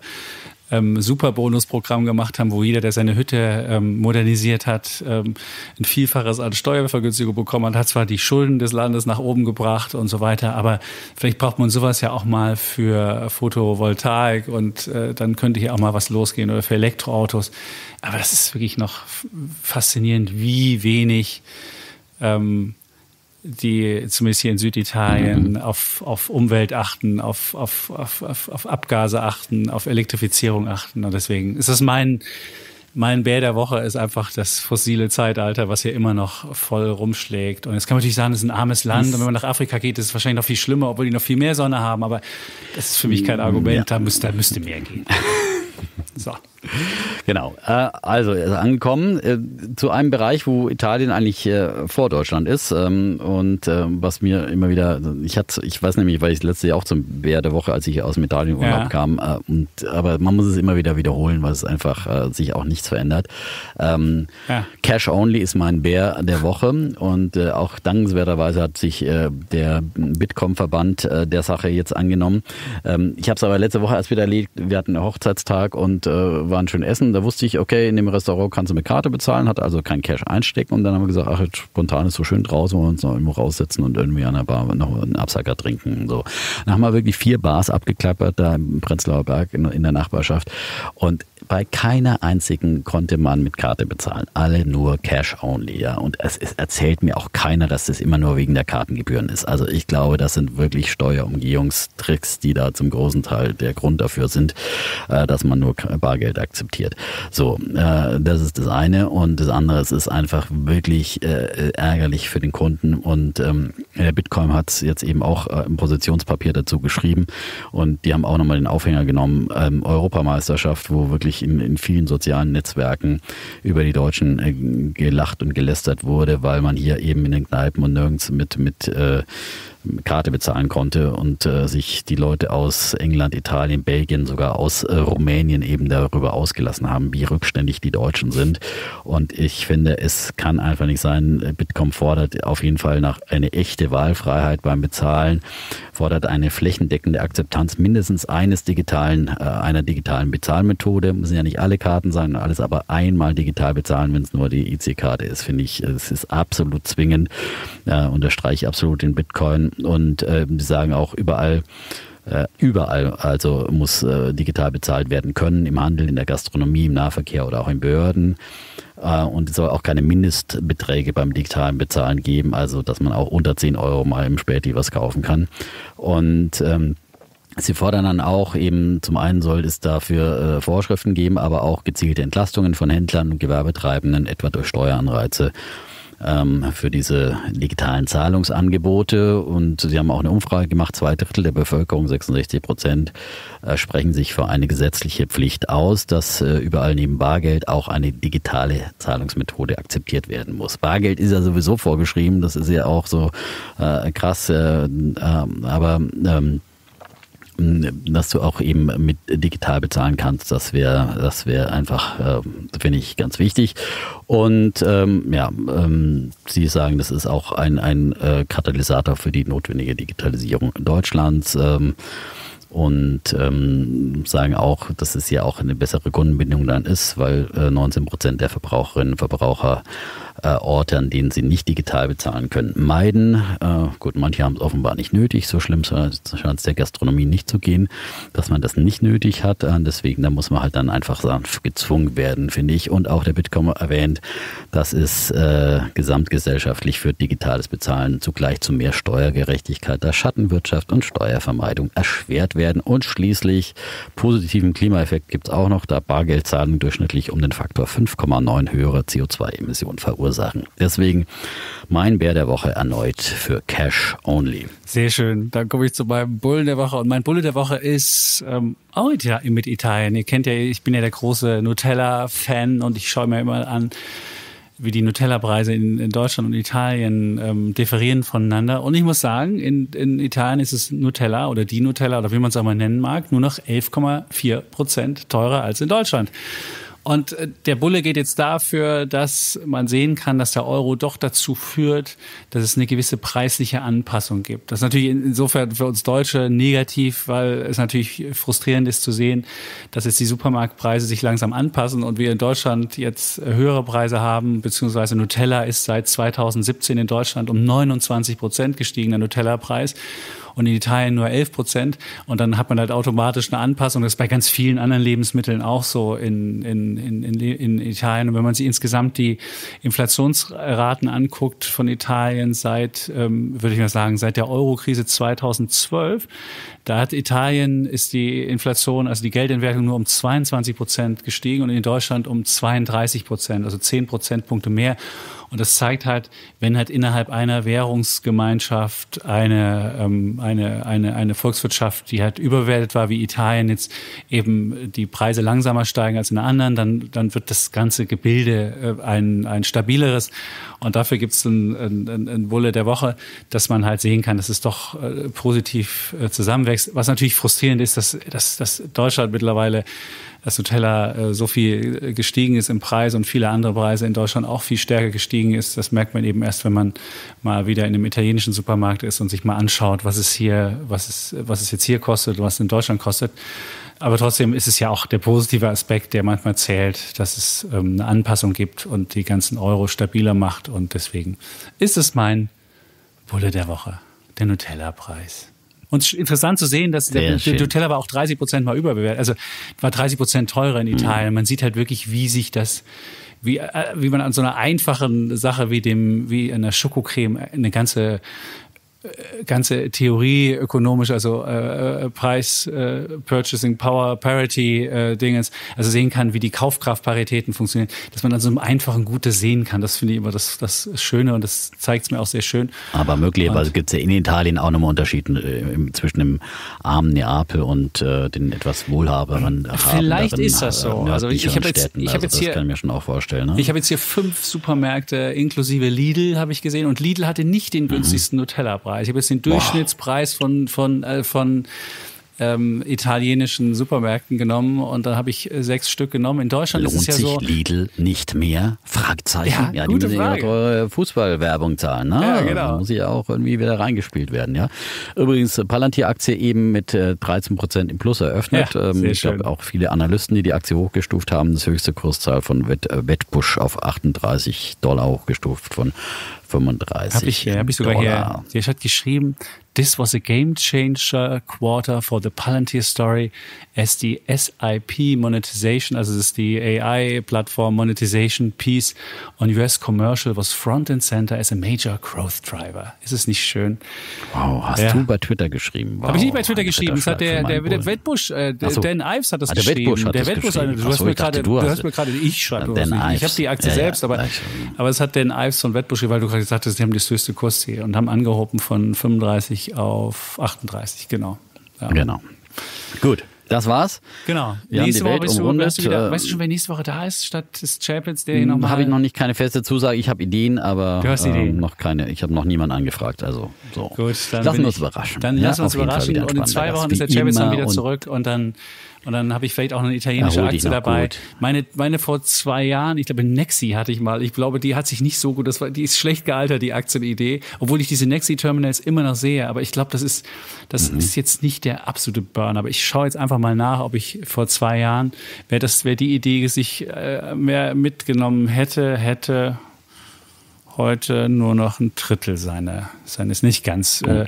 ähm, Superbonusprogramm gemacht haben, wo jeder, der seine Hütte ähm, modernisiert hat, ähm, ein Vielfaches an Steuervergünstigung bekommen hat, hat zwar die Schulden des Landes nach oben gebracht und so weiter, aber vielleicht braucht man sowas ja auch mal für Photovoltaik und äh, dann könnte hier auch mal was losgehen oder für Elektroautos. Aber das ist wirklich noch faszinierend, wie wenig ähm, die zumindest hier in Süditalien mhm. auf, auf Umwelt achten, auf, auf, auf, auf, auf Abgase achten, auf Elektrifizierung achten. Und deswegen ist das mein, mein Bär der Woche ist einfach das fossile Zeitalter, was hier immer noch voll rumschlägt. Und jetzt kann man natürlich sagen, es ist ein armes Land. Und wenn man nach Afrika geht, ist es wahrscheinlich noch viel schlimmer, obwohl die noch viel mehr Sonne haben. Aber das ist für mich kein Argument. Ja. Da, müsste, da müsste mehr gehen. So. Genau. Äh, also angekommen äh, zu einem Bereich, wo Italien eigentlich äh, vor Deutschland ist ähm, und was mir immer wieder, ich hatte, ich weiß nämlich, weil ich letztes Jahr auch zum Bär der Woche, als ich aus dem Italienurlaub ja. kam, und, aber man muss es immer wieder wiederholen, weil es einfach sich auch nichts verändert. Ähm, ja. Cash Only ist mein Bär der Woche und auch dankenswerterweise hat sich der Bitkom-Verband der Sache jetzt angenommen. Ähm, ich habe es aber letzte Woche erst wieder erledigt. Wir hatten einen Hochzeitstag und waren schön essen. Da wusste ich, okay, in dem Restaurant kannst du mit Karte bezahlen, hat also kein Cash einstecken. Und dann haben wir gesagt, ach, spontan ist so schön draußen, wollen wir uns noch irgendwo raussetzen und irgendwie an der Bar noch einen Absacker trinken. So. Dann haben wir wirklich vier Bars abgeklappert, da im Prenzlauer Berg in, in der Nachbarschaft. Und bei keiner einzigen konnte man mit Karte bezahlen. Alle nur Cash only, ja. Und es, es erzählt mir auch keiner, dass das immer nur wegen der Kartengebühren ist. Also ich glaube, das sind wirklich Steuerumgehungstricks, die da zum großen Teil der Grund dafür sind, äh, dass man nur Bargeld akzeptiert. So, äh, das ist das eine. Und das andere ist einfach wirklich äh, ärgerlich für den Kunden. Und ähm, Bitcoin hat jetzt eben auch ein Positionspapier dazu geschrieben. Und die haben auch nochmal den Aufhänger genommen, ähm, Europameisterschaft, wo wirklich wirklich in, in vielen sozialen Netzwerken über die Deutschen äh, gelacht und gelästert wurde, weil man hier eben in den Kneipen und nirgends mit, mit äh, Karte bezahlen konnte und äh, sich die Leute aus England, Italien, Belgien, sogar aus äh, Rumänien eben darüber ausgelassen haben, wie rückständig die Deutschen sind. Und ich finde, es kann einfach nicht sein, Bitkom fordert auf jeden Fall nach eine echte Wahlfreiheit beim Bezahlen, fordert eine flächendeckende Akzeptanz mindestens eines digitalen, äh, einer digitalen Bezahlmethode. Müssen ja nicht alle Karten sein, alles aber einmal digital bezahlen, wenn es nur die IC-Karte ist, finde ich, es ist absolut zwingend. Äh, unterstreiche absolut den Bitcoin und äh, die sagen auch überall, äh, überall also muss äh, digital bezahlt werden können, im Handel, in der Gastronomie, im Nahverkehr oder auch in Behörden. Äh, und es soll auch keine Mindestbeträge beim digitalen Bezahlen geben, also dass man auch unter 10 Euro mal im Späti was kaufen kann. Und ähm, Sie fordern dann auch eben, zum einen soll es dafür äh, Vorschriften geben, aber auch gezielte Entlastungen von Händlern und Gewerbetreibenden, etwa durch Steueranreize ähm, für diese digitalen Zahlungsangebote. Und sie haben auch eine Umfrage gemacht. Zwei Drittel der Bevölkerung, 66 Prozent, äh, sprechen sich für eine gesetzliche Pflicht aus, dass äh, überall neben Bargeld auch eine digitale Zahlungsmethode akzeptiert werden muss. Bargeld ist ja sowieso vorgeschrieben. Das ist ja auch so äh, krass. Äh, ähm, aber ähm, dass du auch eben mit digital bezahlen kannst, das wäre das wäre einfach, äh, finde ich, ganz wichtig. Und ähm, ja, ähm, Sie sagen, das ist auch ein, ein äh, Katalysator für die notwendige Digitalisierung Deutschlands. Ähm, und ähm, sagen auch, dass es ja auch eine bessere Kundenbindung dann ist, weil äh, 19 Prozent der Verbraucherinnen und Verbraucher äh, Orte, an denen sie nicht digital bezahlen können, meiden. Äh, gut, manche haben es offenbar nicht nötig, so schlimm scheint es der Gastronomie nicht zu gehen, dass man das nicht nötig hat. Äh, deswegen, da muss man halt dann einfach sagen, gezwungen werden, finde ich. Und auch der Bitkom erwähnt, dass es äh, gesamtgesellschaftlich für digitales Bezahlen zugleich zu mehr Steuergerechtigkeit, der Schattenwirtschaft und Steuervermeidung erschwert werden. Und schließlich positiven Klimaeffekt gibt es auch noch, da Bargeldzahlungen durchschnittlich um den Faktor 5,9 höhere CO2-Emissionen verursachen verursachen. Deswegen mein Bär der Woche erneut für Cash Only. Sehr schön. Dann komme ich zu meinem Bullen der Woche. Und mein Bulle der Woche ist ähm, auch mit Italien. Ihr kennt ja, ich bin ja der große Nutella-Fan und ich schaue mir immer an, wie die Nutella-Preise in, in, Deutschland und Italien ähm, differieren voneinander. Und ich muss sagen, in, in Italien ist es Nutella oder die Nutella oder wie man es auch mal nennen mag, nur noch 11,4 Prozent teurer als in Deutschland. Und äh, der Bulle geht jetzt dafür, dass man sehen kann, dass der Euro doch dazu führt, dass es eine gewisse preisliche Anpassung gibt. Das ist natürlich insofern für uns Deutsche negativ, weil es natürlich frustrierend ist zu sehen, dass jetzt die Supermarktpreise sich langsam anpassen und wir in Deutschland jetzt höhere Preise haben, beziehungsweise Nutella ist seit 2017 in Deutschland um 29 Prozent gestiegen, der Nutella-Preis und in Italien nur 11 Prozent. Und dann hat man halt automatisch eine Anpassung. Das ist bei ganz vielen anderen Lebensmitteln auch so in, in, in, in, Italien. Und wenn man sich insgesamt die Inflationsraten anguckt von Italien seit, ähm, würde ich mal sagen, seit der Eurokrise 2012, da hat Italien, ist die Inflation, also die Geldentwertung nur um 22 Prozent gestiegen und in Deutschland um 32 Prozent, also 10 Prozentpunkte mehr. Und das zeigt halt, wenn halt innerhalb einer Währungsgemeinschaft eine, ähm, eine, eine, eine Volkswirtschaft, die halt überwertet war, wie Italien, jetzt eben die Preise langsamer steigen als in der anderen, dann, dann wird das ganze Gebilde äh, ein, ein stabileres. Und dafür gibt es ein, ein, ein Bulle der Woche, dass man halt sehen kann, dass es doch äh, positiv äh, zusammenwächst. Was natürlich frustrierend ist, dass, dass, dass Deutschland mittlerweile dass Nutella äh, so viel äh, gestiegen ist im Preis und viele andere Preise in Deutschland auch viel stärker gestiegen ist. Das merkt man eben erst, wenn man mal wieder in einem italienischen Supermarkt ist und sich mal anschaut, was es hier, was es, was es jetzt hier kostet was es in Deutschland kostet. Aber trotzdem ist es ja auch der positive Aspekt, der manchmal zählt, dass es ähm, eine Anpassung gibt und die ganzen Euro stabiler macht. Und deswegen ist es mein Bulle der Woche, der Nutella-Preis. Und interessant zu sehen, dass der, der Nutella war auch 30 Prozent mal überbewertet. Also war 30 Prozent teurer in Italien. Mhm. Man sieht halt wirklich, wie sich das, wie, äh, wie man an so einer einfachen Sache wie dem, wie einer Schokocreme eine ganze ganze Theorie ökonomisch, also äh, äh, Preis, äh, Purchasing Power, Parity äh, Dingens, also sehen kann, wie die Kaufkraftparitäten funktionieren, dass man an so einem einfachen Gutes sehen kann. Das finde ich immer das, das Schöne und das zeigt es mir auch sehr schön. Aber möglicherweise gibt es ja in Italien auch nochmal Unterschiede äh, zwischen dem armen Neapel und äh, den etwas wohlhaberen. Vielleicht ist das so. Äh, also ich, ich habe jetzt, ich hab also jetzt hier, kann ich mir schon auch vorstellen. Ne? Ich habe jetzt hier fünf Supermärkte inklusive Lidl habe ich gesehen und Lidl hatte nicht den mhm. günstigsten mhm. Nutella-Preis. Ich habe jetzt den Durchschnittspreis von, von, äh, von ähm, italienischen Supermärkten genommen und dann habe ich äh, sechs Stück genommen. In Deutschland Lohnt ist es ja so. sich Lidl nicht mehr? Fragezeichen. Ja, ja die müssen Frage. ja teure Fußballwerbung zahlen. Ne? Ja, genau. Da muss ja auch irgendwie wieder reingespielt werden. Ja. Übrigens, Palantir-Aktie eben mit 13 äh, Prozent im Plus eröffnet. Ja, ähm, ich glaube auch viele Analysten, die die Aktie hochgestuft haben. Das höchste Kurszahl von äh, Wettbusch auf 38 Dollar hochgestuft von 35. Habe ich, hab ich sogar Dollar. hier. Hier hat geschrieben, This was a game changer quarter for the Palantir story as the SIP monetization, also das ist die AI-Plattform Monetization Piece on US Commercial was front and center as a major growth driver. Ist es nicht schön? Wow, hast Ja. du bei Twitter geschrieben? Wow, Habe ich nicht bei Twitter geschrieben. Das hat der, der, der Wettbusch, äh, so. Dan Ives hat das Ah, der geschrieben. Wettbusch hat der Wettbusch, geschrieben. du hast so, mir gerade, du du hast- mir gerade, ich schreibe. Ich habe die Aktie Ja, ja, selbst, aber, gleich. aber es hat Dan Ives von Wettbusch, weil du gerade gesagt hast, die haben das höchste Kursziel und haben angehoben von 35 auf 38, genau. Ja. Genau. Gut, das war's. Genau. Wir nächste Woche bist du, weißt, du wieder, äh, weißt du schon, wer nächste Woche da ist, statt des Champions Day nochmal? Habe ich noch nicht keine feste Zusage. Ich habe Ideen, aber Du hast ähm, Ideen. noch keine. Ich habe noch niemanden angefragt. Also so. Gut, dann lassen wir uns ich- überraschen. Dann Ja, lassen wir uns überraschen. Und in zwei Wochen ist der wie Champions dann wieder zurück und dann und dann habe ich vielleicht auch eine italienische Aktie dabei. gut. Meine, meine vor zwei Jahren, ich glaube Nexi hatte ich mal. Ich glaube, die hat sich nicht so gut, das war, die ist schlecht gealtert, die Aktienidee, obwohl ich diese Nexi Terminals immer noch sehe. Aber ich glaube, das ist, das Mhm. ist jetzt nicht der absolute Burn. Aber ich schaue jetzt einfach mal nach, ob ich vor zwei Jahren, wer das, wer die Idee sich äh, mehr mitgenommen hätte, hätte heute nur noch ein Drittel seine, seines nicht ganz, äh,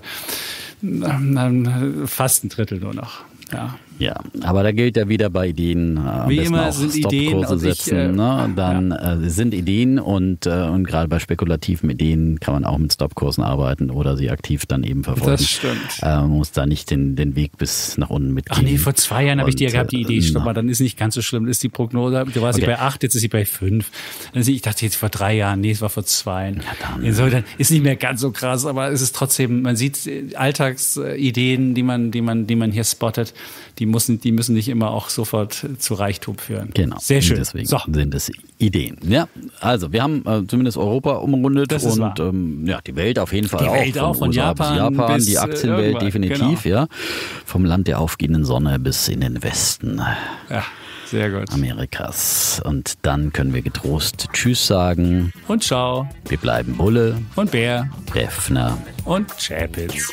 ähm, fast ein Drittel nur noch. Ja. Ja, aber da gilt ja wieder bei Ideen. Äh, Wie immer auch sind Ideen Stopkurse und ich, setzen. äh, ne? Dann äh, sind Ideen und, äh, und gerade bei spekulativen Ideen kann man auch mit Stopkursen arbeiten oder sie aktiv dann eben verfolgen. Das stimmt. Äh, man muss da nicht den, den Weg bis nach unten mitgehen. Ach nee, vor zwei Jahren habe ich die ja Und, gehabt, die Idee, äh, stopp na. mal, dann ist nicht ganz so schlimm. Ist die Prognose, da war sie Okay. bei acht, jetzt ist sie bei fünf. Dann sie, ich dachte jetzt vor drei Jahren, nee, es war vor zwei. dann. Insofern ist nicht mehr ganz so krass, aber es ist trotzdem, man sieht Alltagsideen, die man, die man, die man hier spottet, die müssen, die müssen nicht immer auch sofort zu Reichtum führen. Genau. Sehr schön. Deswegen So. sind es Ideen. Ja, also wir haben äh, zumindest Europa umrundet Das und ähm, ja, die Welt auf jeden Fall Die auch. Welt auch, von USA Japan Japan, bis, die äh, Aktienwelt definitiv, genau. ja. Vom Land der aufgehenden Sonne bis in den Westen Ja, sehr gut. Amerikas. Und dann können wir getrost Tschüss sagen. Und ciao. Wir bleiben Bulle, Und Bär. Defner. Und Chapitz.